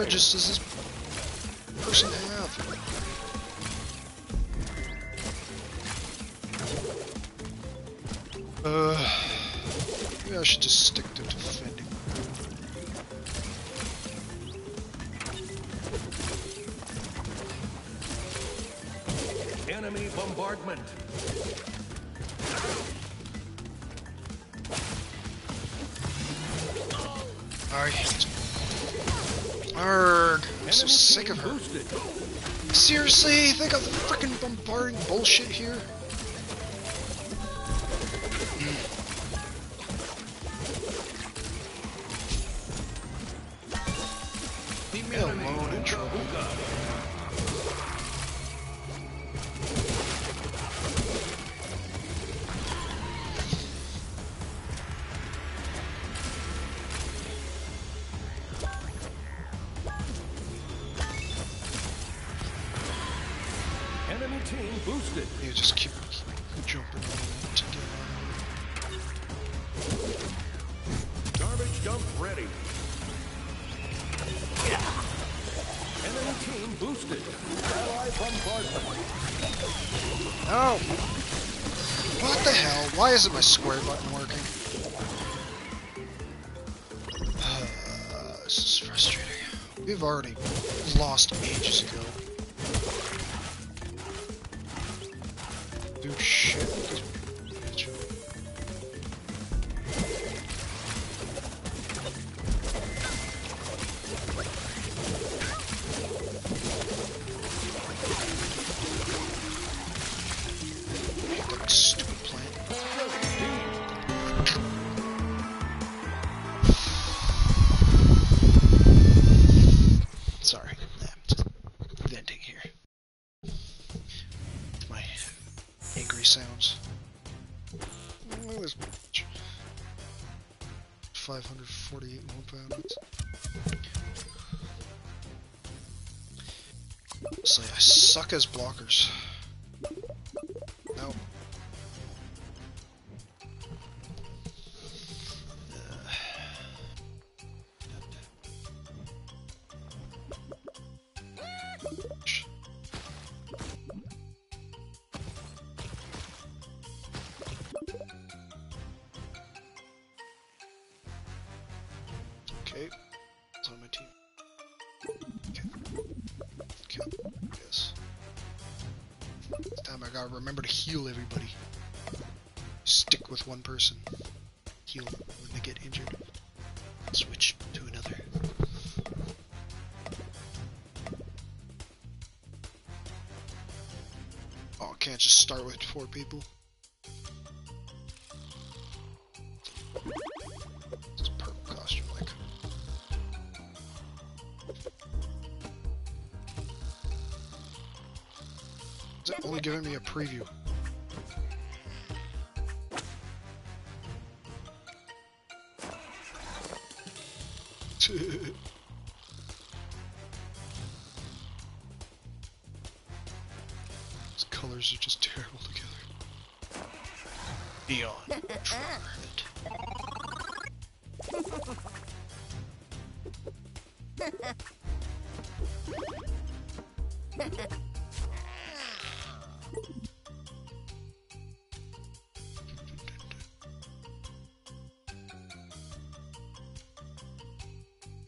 boost bullshit here? Isn't my square button working? Uh, this is frustrating. We've already lost ages ago. Dude, shit. Heal everybody. Stick with one person. Heal when they get injured. Switch to another. Oh, can't just start with four people. A purple costume, like. Is it only giving me a preview? Colors are just terrible together. Neon. (laughs)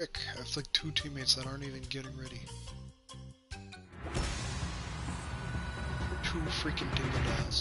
I have like two teammates that aren't even getting ready. Freaking Dingodiles. Just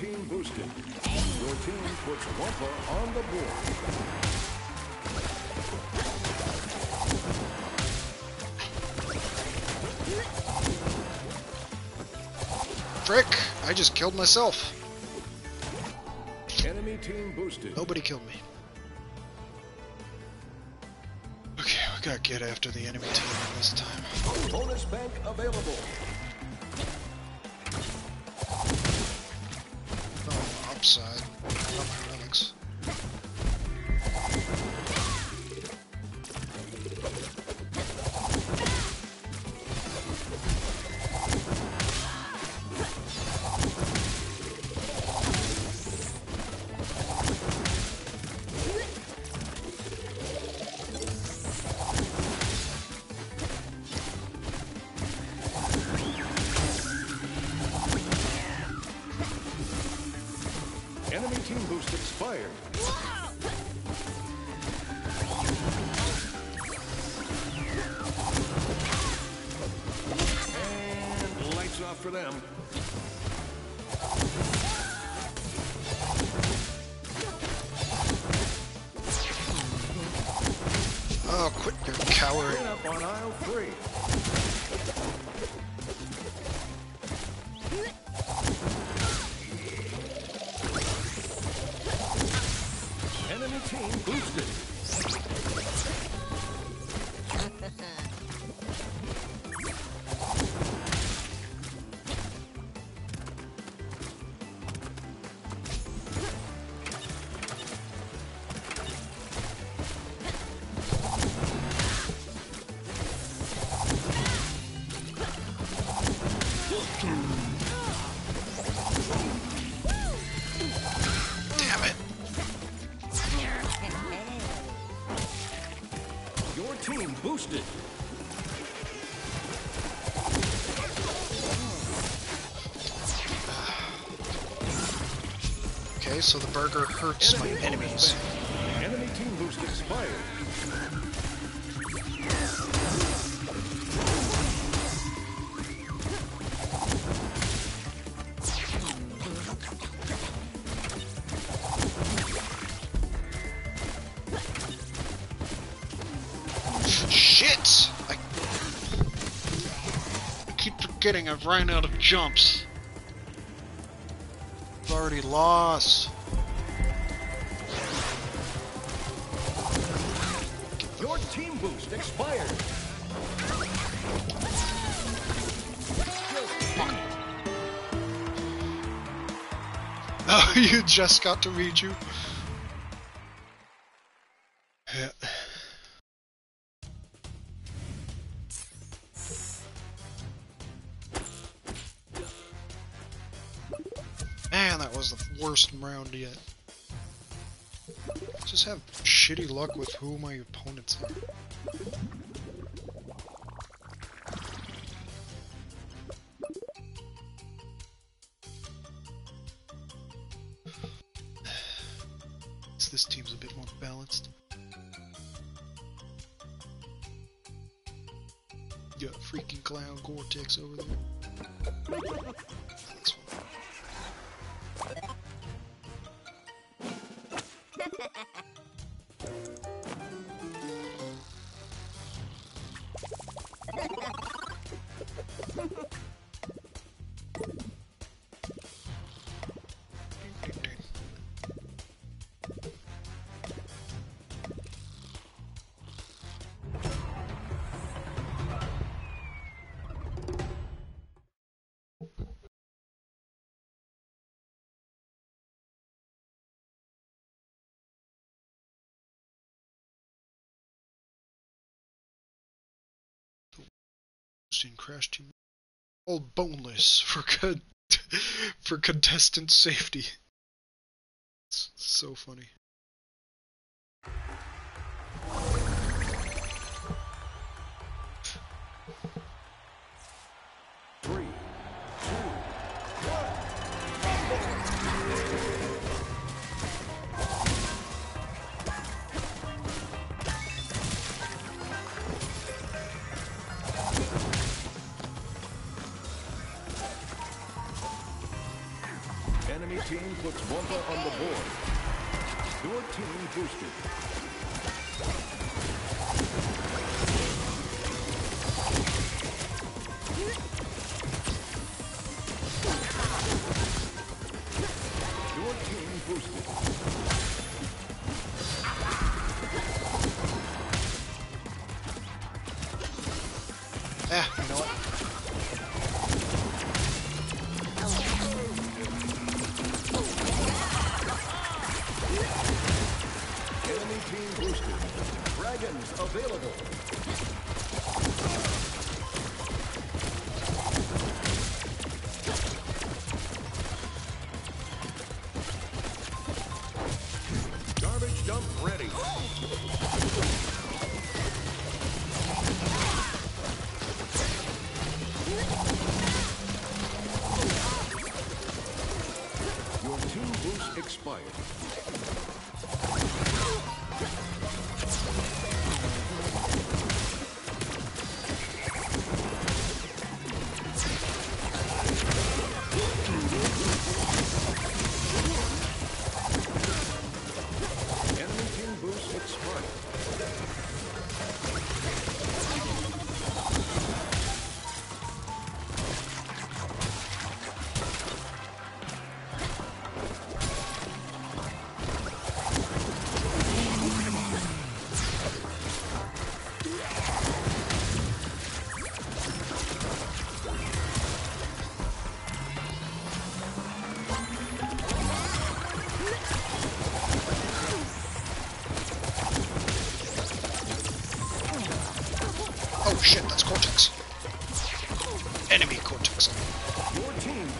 team boosted. Your team puts Wumpa on the board. Frick! I just killed myself. Enemy team boosted. Nobody killed me. Okay, we gotta get after the So the burger hurts my enemies. Enemy team boost expired. Shit! I, I keep forgetting I've ran out of jumps. I've already lost. Just got to read you. Yeah. Man, that was the worst round yet. Just have shitty luck with who my opponents are. In Crash Team. All boneless for con- (laughs) for contestant safety. It's so funny. Boosted.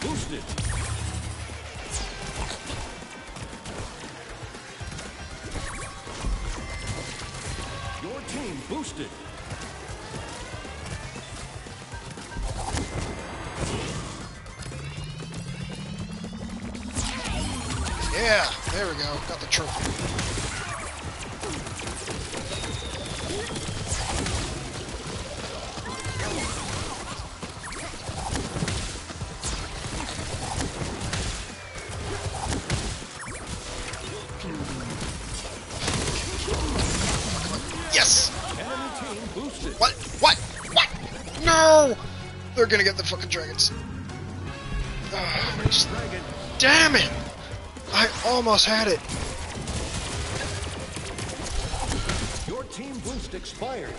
Boosted. Your team boosted. Yeah, there we go. Got the trophy. gonna get the fucking dragons. Ah, damn it! I almost had it. Your team boost expired.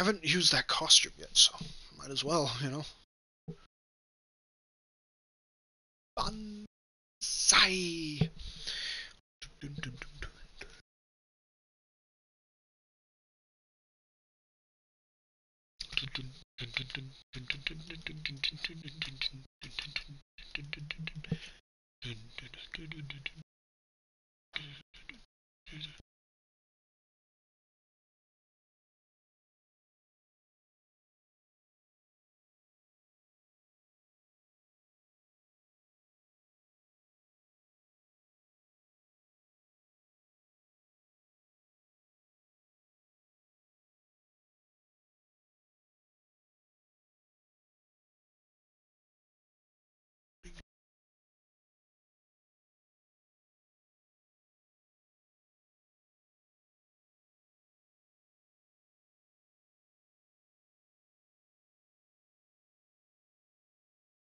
Haven't used that costume yet, so might as well, you know.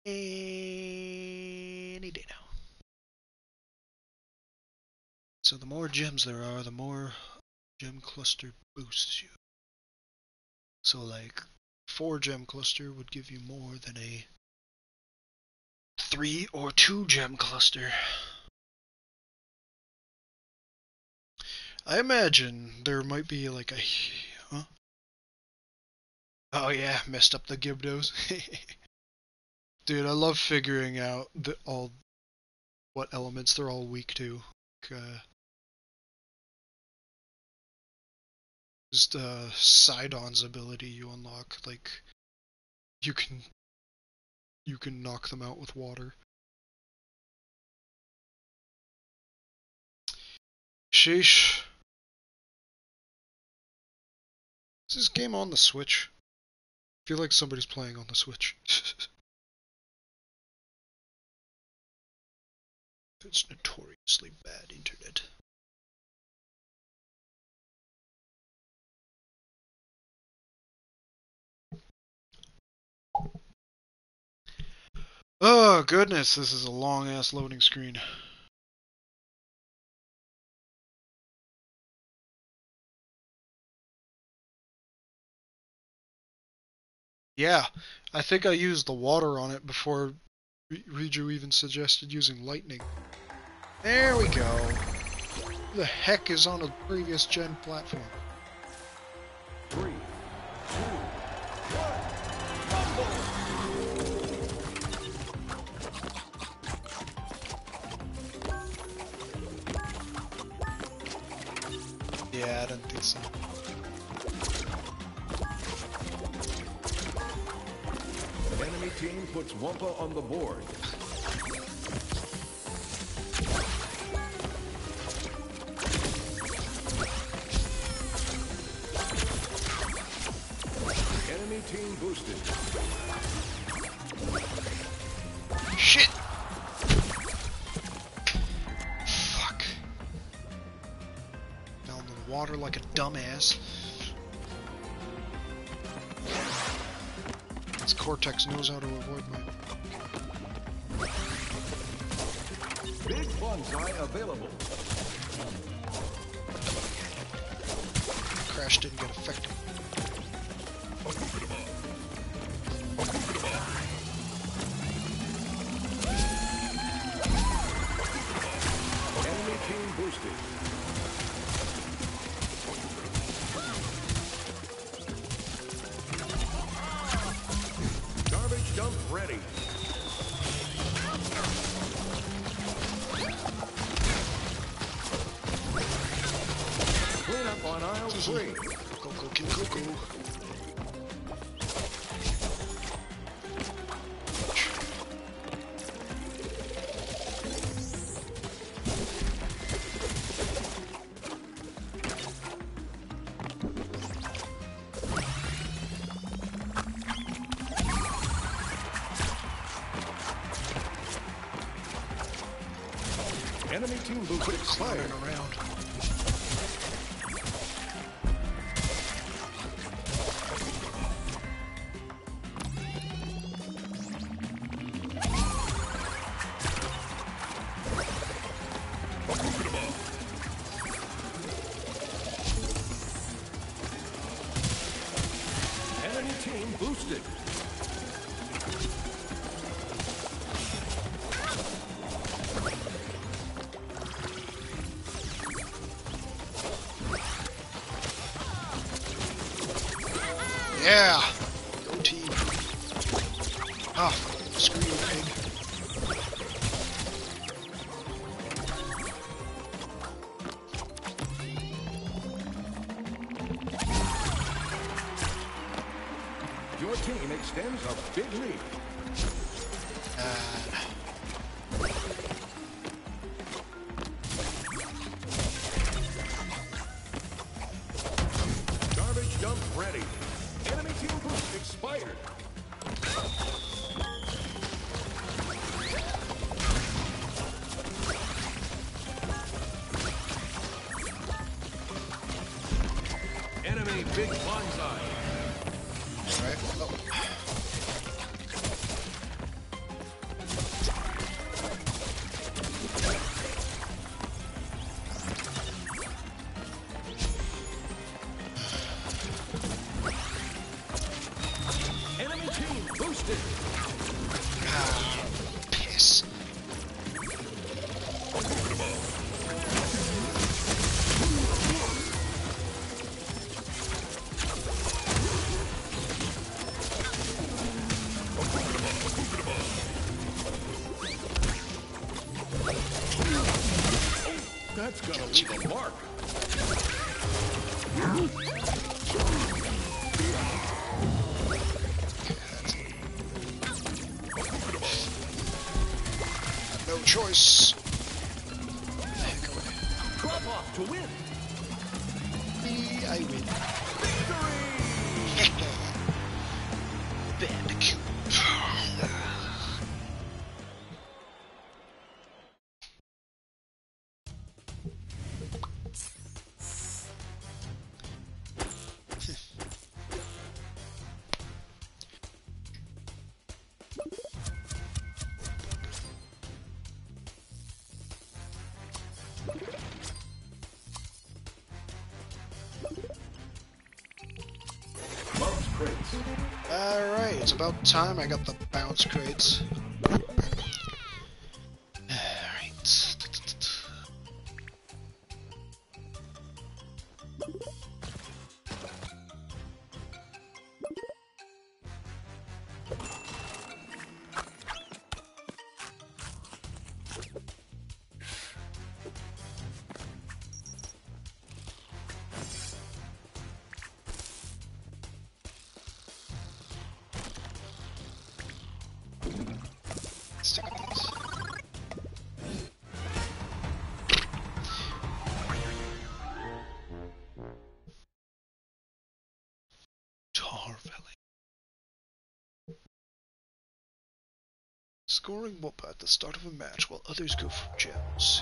Any day now. So the more gems there are, the more gem cluster boosts you. So like four gem cluster would give you more than a three or two gem cluster. I imagine there might be like a huh? Oh yeah, messed up the Gibdos. (laughs) Dude, I love figuring out the all what elements they're all weak to. Like, Uh, just uh, Sidon's ability you unlock, like you can you can knock them out with water. Sheesh. Is this game on the Switch? I feel like somebody's playing on the Switch. (laughs) it's notoriously bad internet. Oh goodness, this is a long ass loading screen. Yeah, I think I used the water on it before Re- Riju even suggested using lightning. There we go. Who the heck is on a previous gen platform? Three, two, Yeah, I don't think so. Team puts Wumpa on the board. Enemy team boosted. Shit! Fuck. Fell into the water like a dumbass. Cortex knows how to avoid my. Big bonsai available. Crash didn't get affected. Enemy team boosted. fire. Big Bonsai. about time I got the bounce crates. scoring what at the start of a match while others go for gems.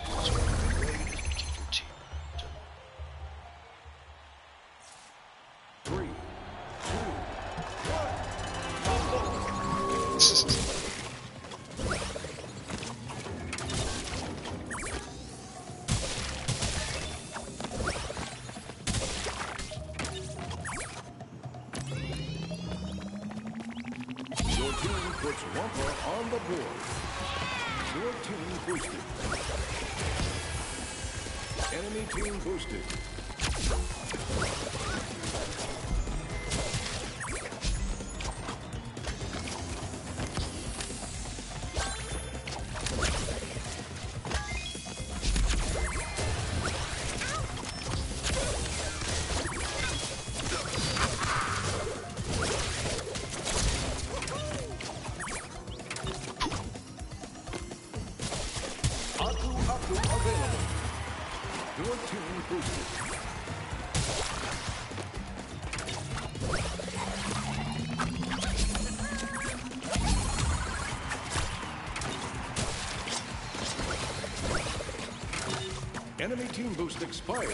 enemy team boost expired.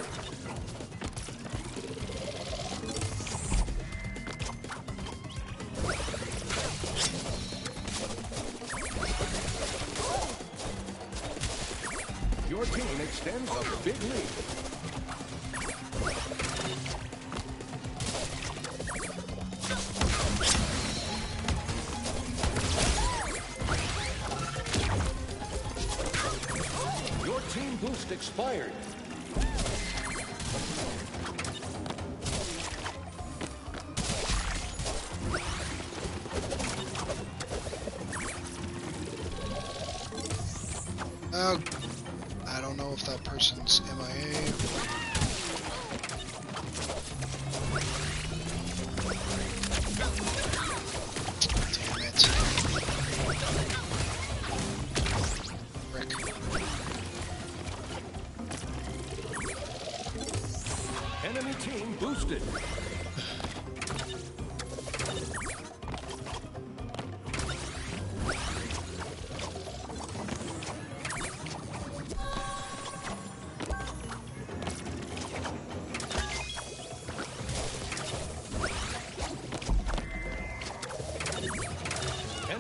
Your team extends a big lead. Fired.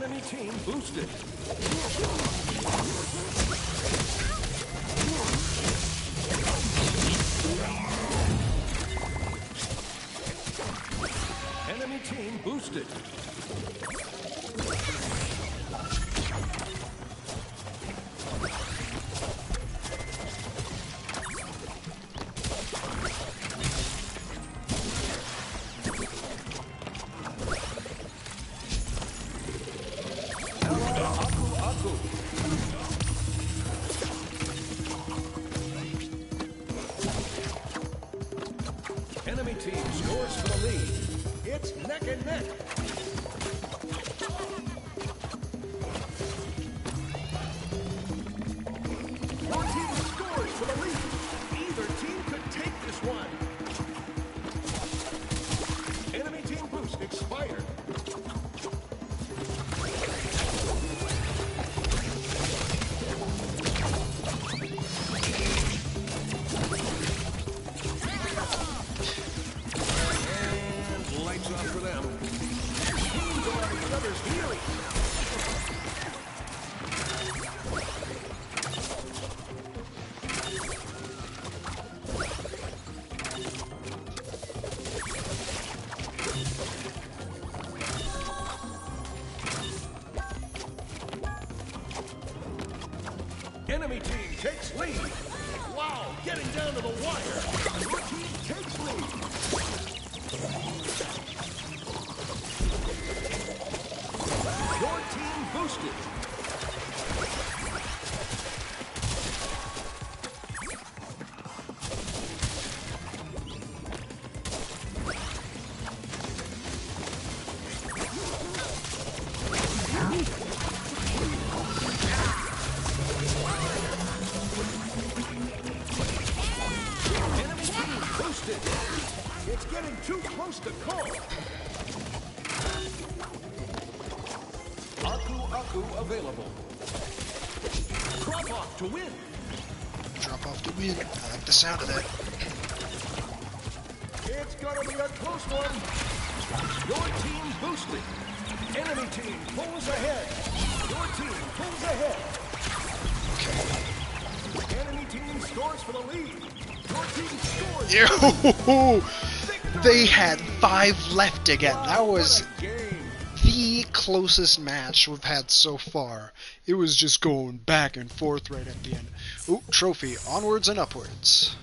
Enemy team boosted. Enemy team boosted. they had five left again. That was the closest match we've had so far. It was just going back and forth right at the end. Ooh, trophy, onwards and upwards.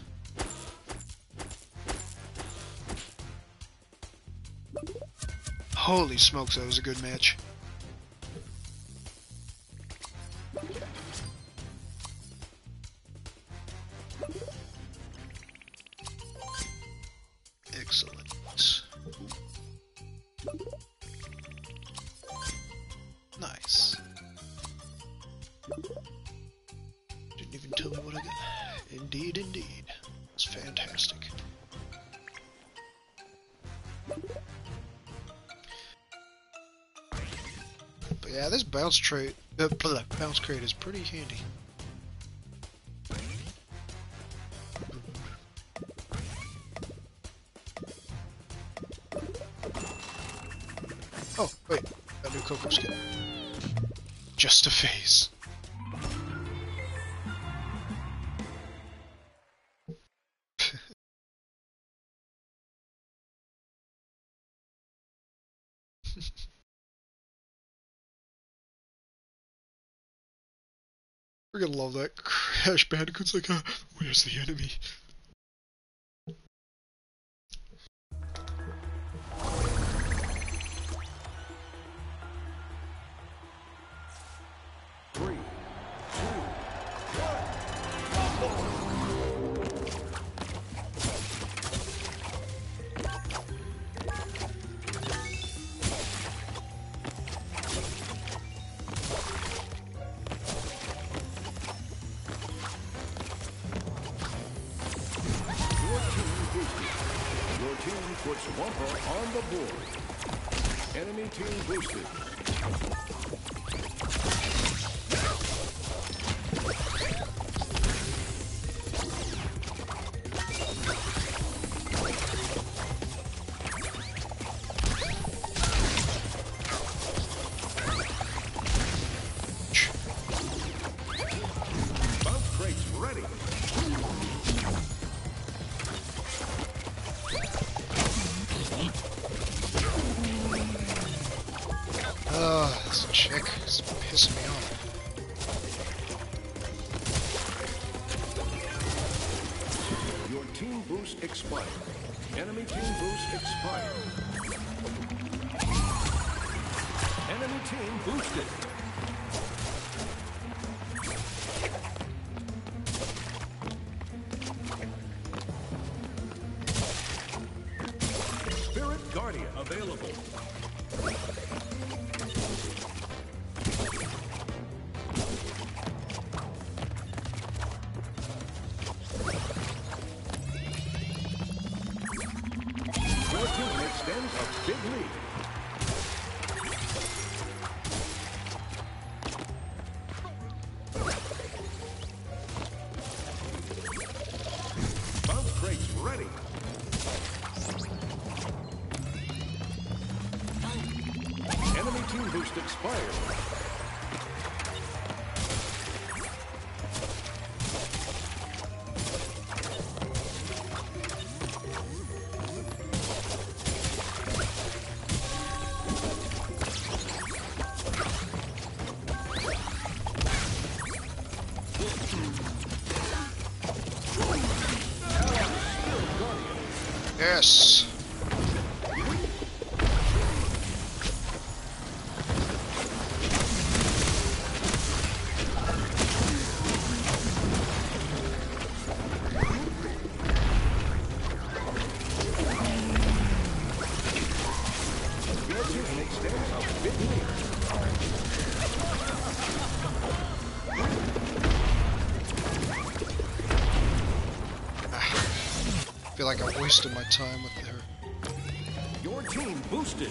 Holy smokes, that was a good match. crate, uh, bounce crate is pretty handy. We're gonna love that Crash Bandicoot's like, uh, where's the enemy? This chick is pissing me off. Your team boost expired. Enemy team boost expired. Enemy team boosted. like I wasted my time with her. Your team boosted.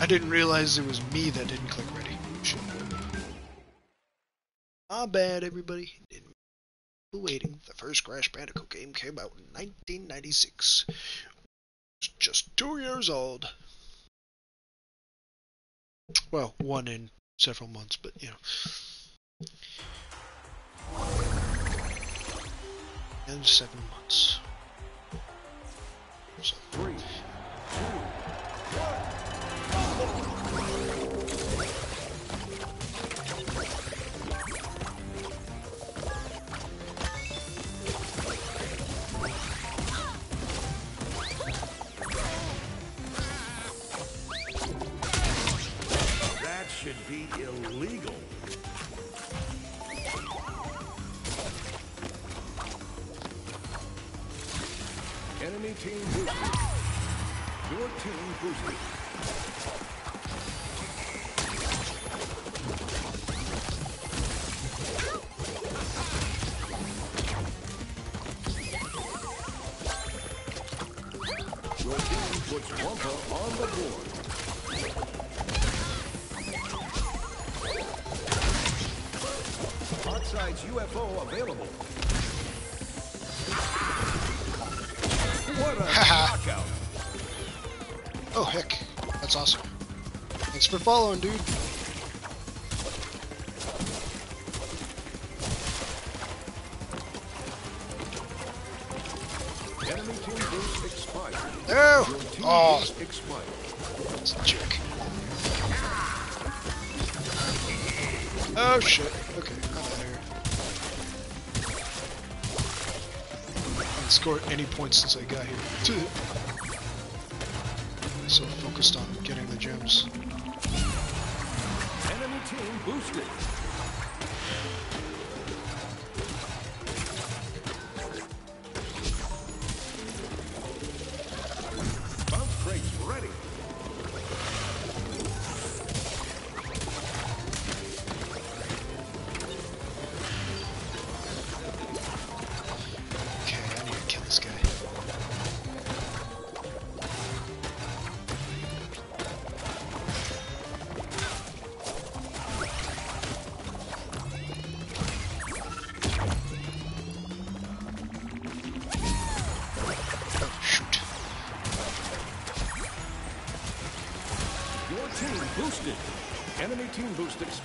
I didn't realize it was me that didn't click ready. Shit. My bad, everybody. Didn't waiting. The first Crash Bandicoot game came out in 1996. It's just two years old. Well, one in several months, but you know. And seven months. Should be illegal. Enemy team boosted. Your team boosted. That's awesome. Thanks for following, dude. Enemy team boost expired. No! Oh, it's a jerk. Oh shit. Okay, I'm out of here. I haven't scored any points since I got here.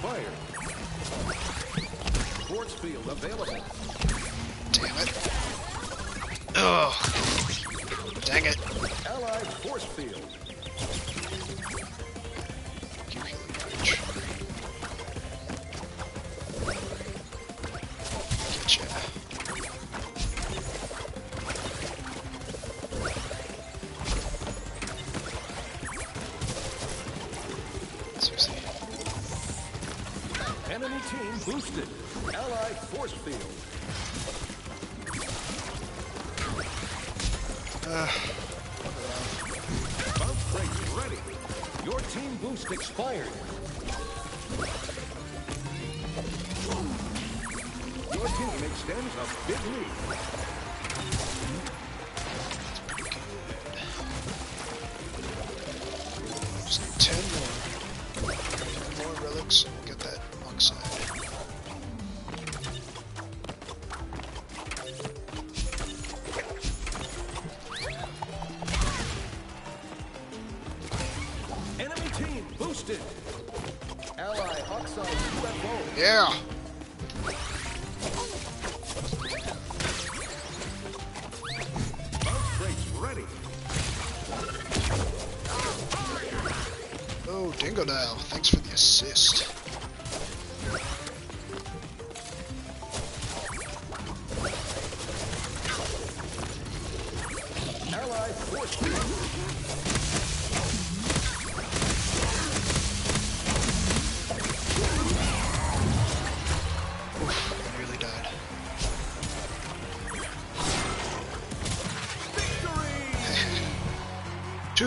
Boost expired. Field available. Expired. Your team extends a big lead.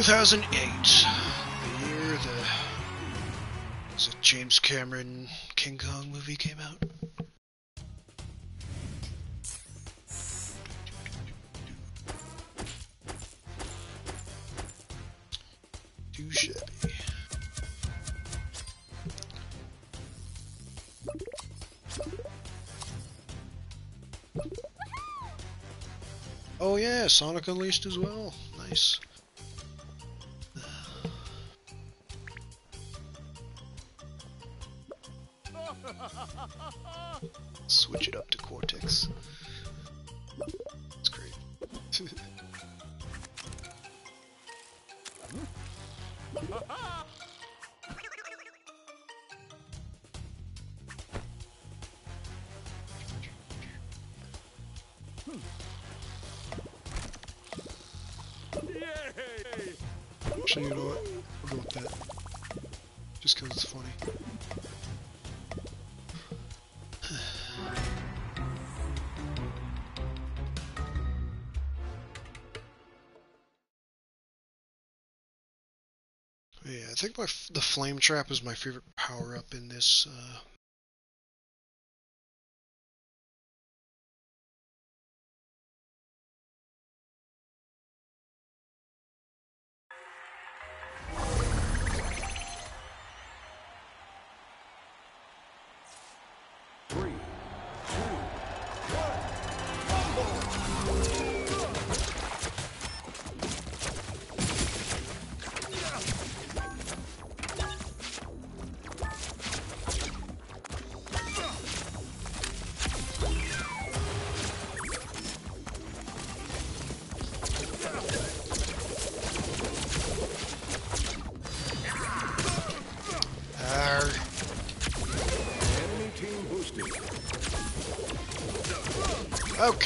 2008, the year the was it James Cameron King Kong movie came out. Too shabby. Oh yeah, Sonic Unleashed as well. Yeah, I think my the flame trap is my favorite power up in this uh,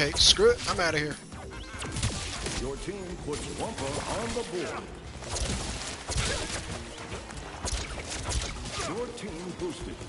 Okay, screw it. I'm out of here. Your team puts Wumpa on the board. Your team boosted.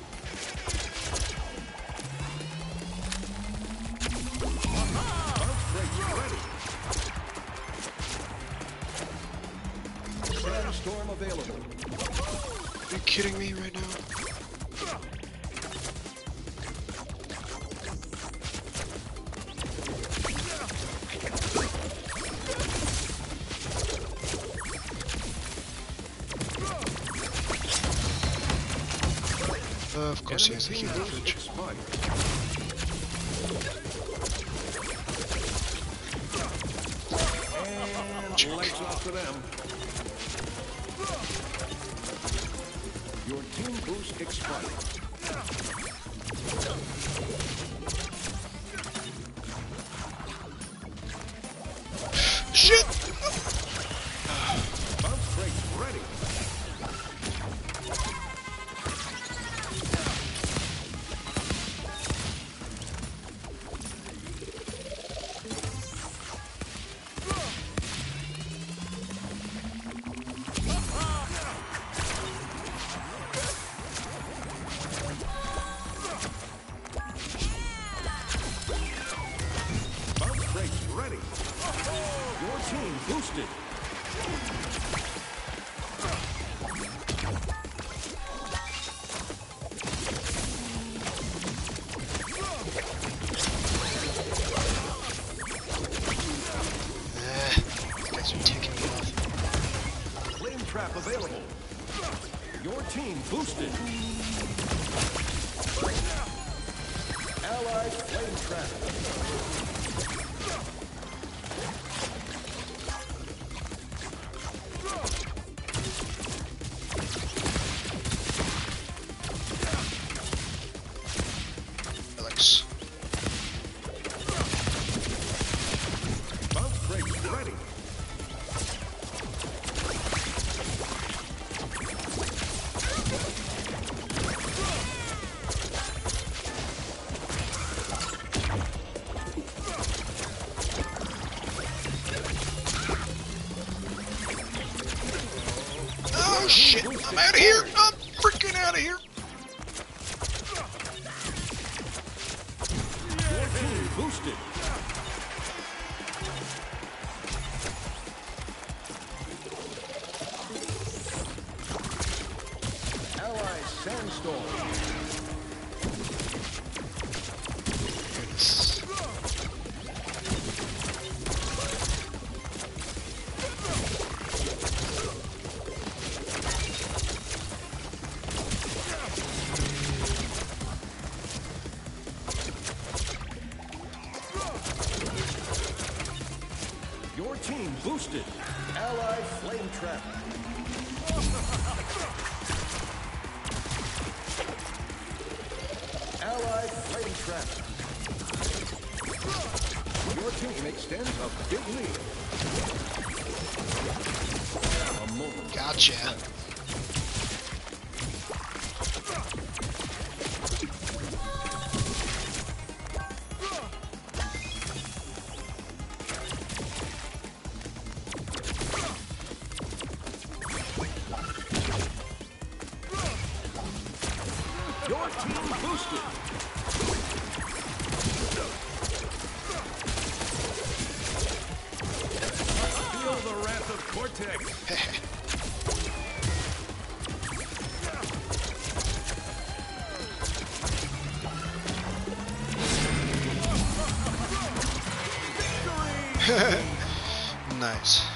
(laughs) nice.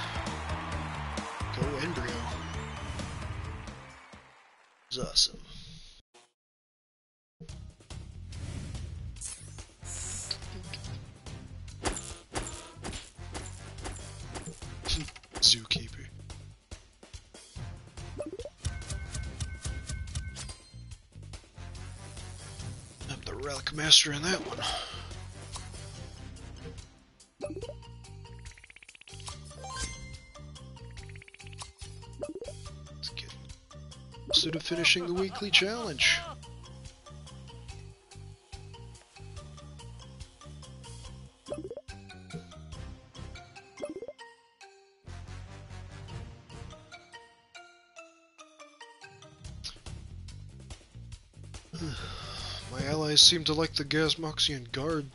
Go N. Brio. It's awesome. Zookeeper. Up the relic master in that one. interested finishing the weekly challenge. (sighs) My allies seem to like the Gasmoxian guard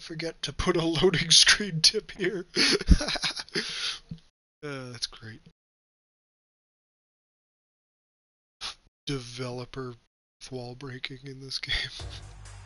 Don't forget to put a loading (laughs) screen tip here. (laughs) uh, that's great. Developer wall breaking in this game. (laughs)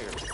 Enemy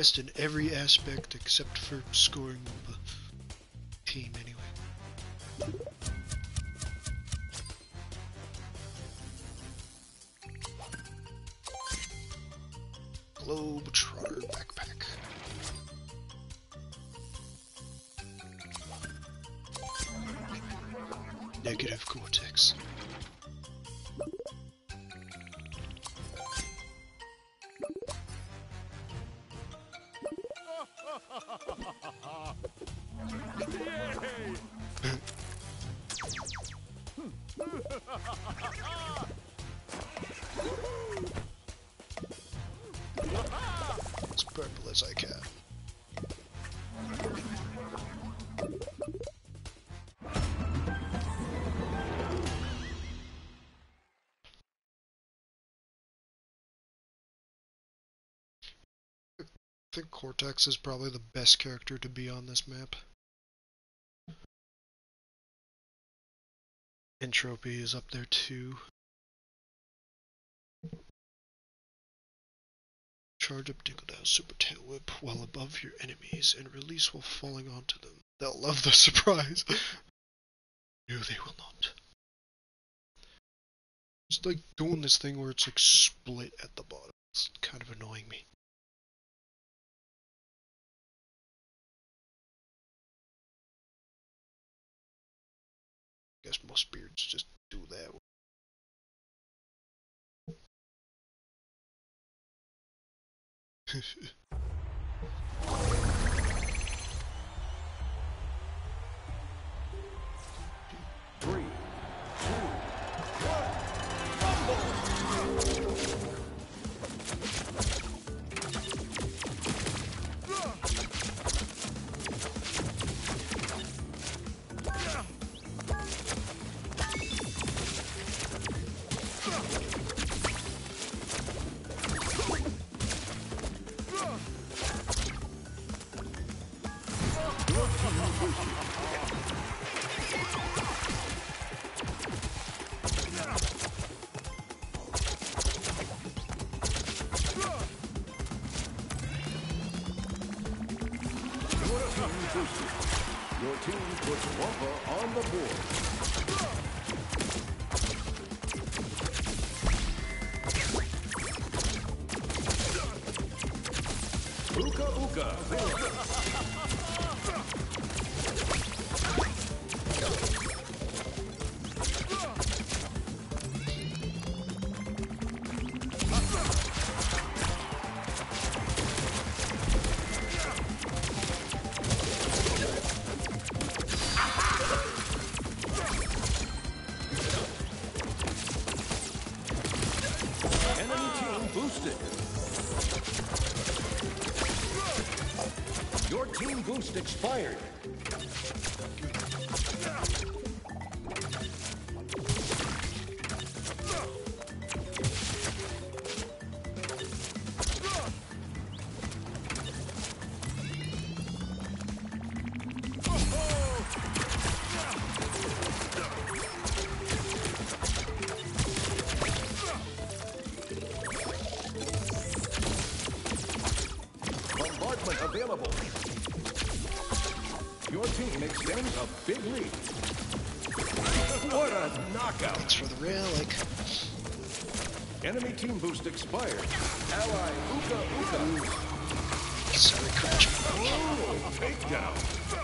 best in every aspect except for scoring think is probably the best character to be on this map. N. Tropy is up there too. Charge up Dingle Super Tail Whip while above your enemies and release while falling onto them. They'll love the (laughs) surprise. no, they will not. It's like doing this thing where it's like split at the bottom. It's kind of annoying me. Beards just do that. (laughs) boost extends a big lead. What a knockout! Thanks for the relic. Enemy team boost expired. Ally Uka Uka. Sorry, Crunch. Oh, takedown.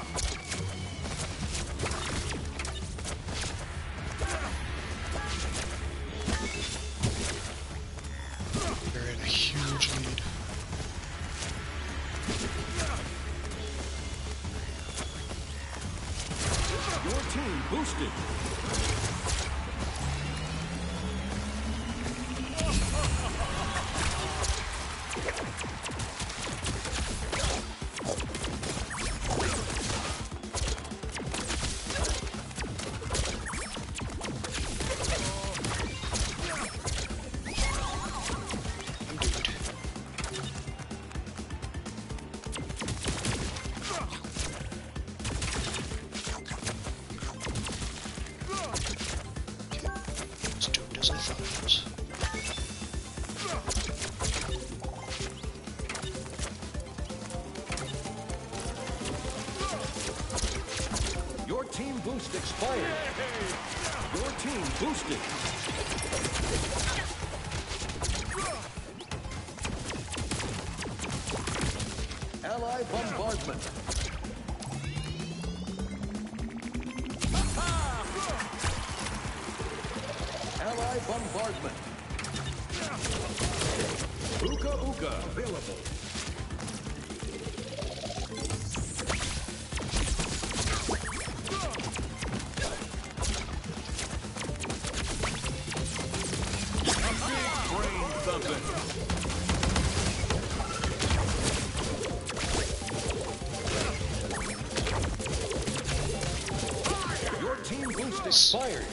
Boost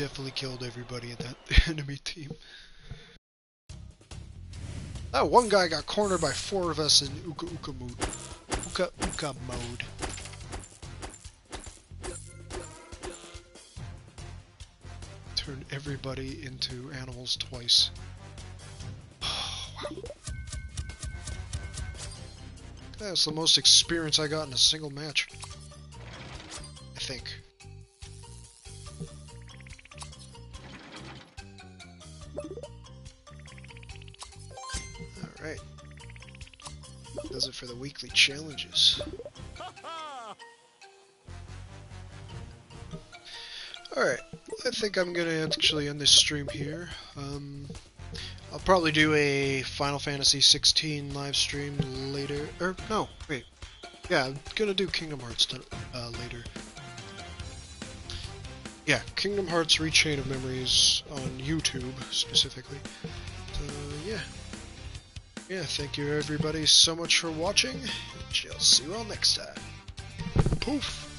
definitely killed everybody in that (laughs) enemy team. That one guy got cornered by four of us in Uka Uka mode. Uka Uka mode. Turned everybody into animals twice. (sighs) wow. That's the most experience I got in a single match. Challenges. Alright, I think I'm gonna actually end this stream here. Um, I'll probably do a Final Fantasy 16 live stream later. Or, no, wait. Yeah, I'm gonna do Kingdom Hearts uh, later. Yeah, Kingdom Hearts Re:Chain of Memories on YouTube, specifically. So, yeah. Yeah, thank you everybody so much for watching. I'll see you all next time. Poof!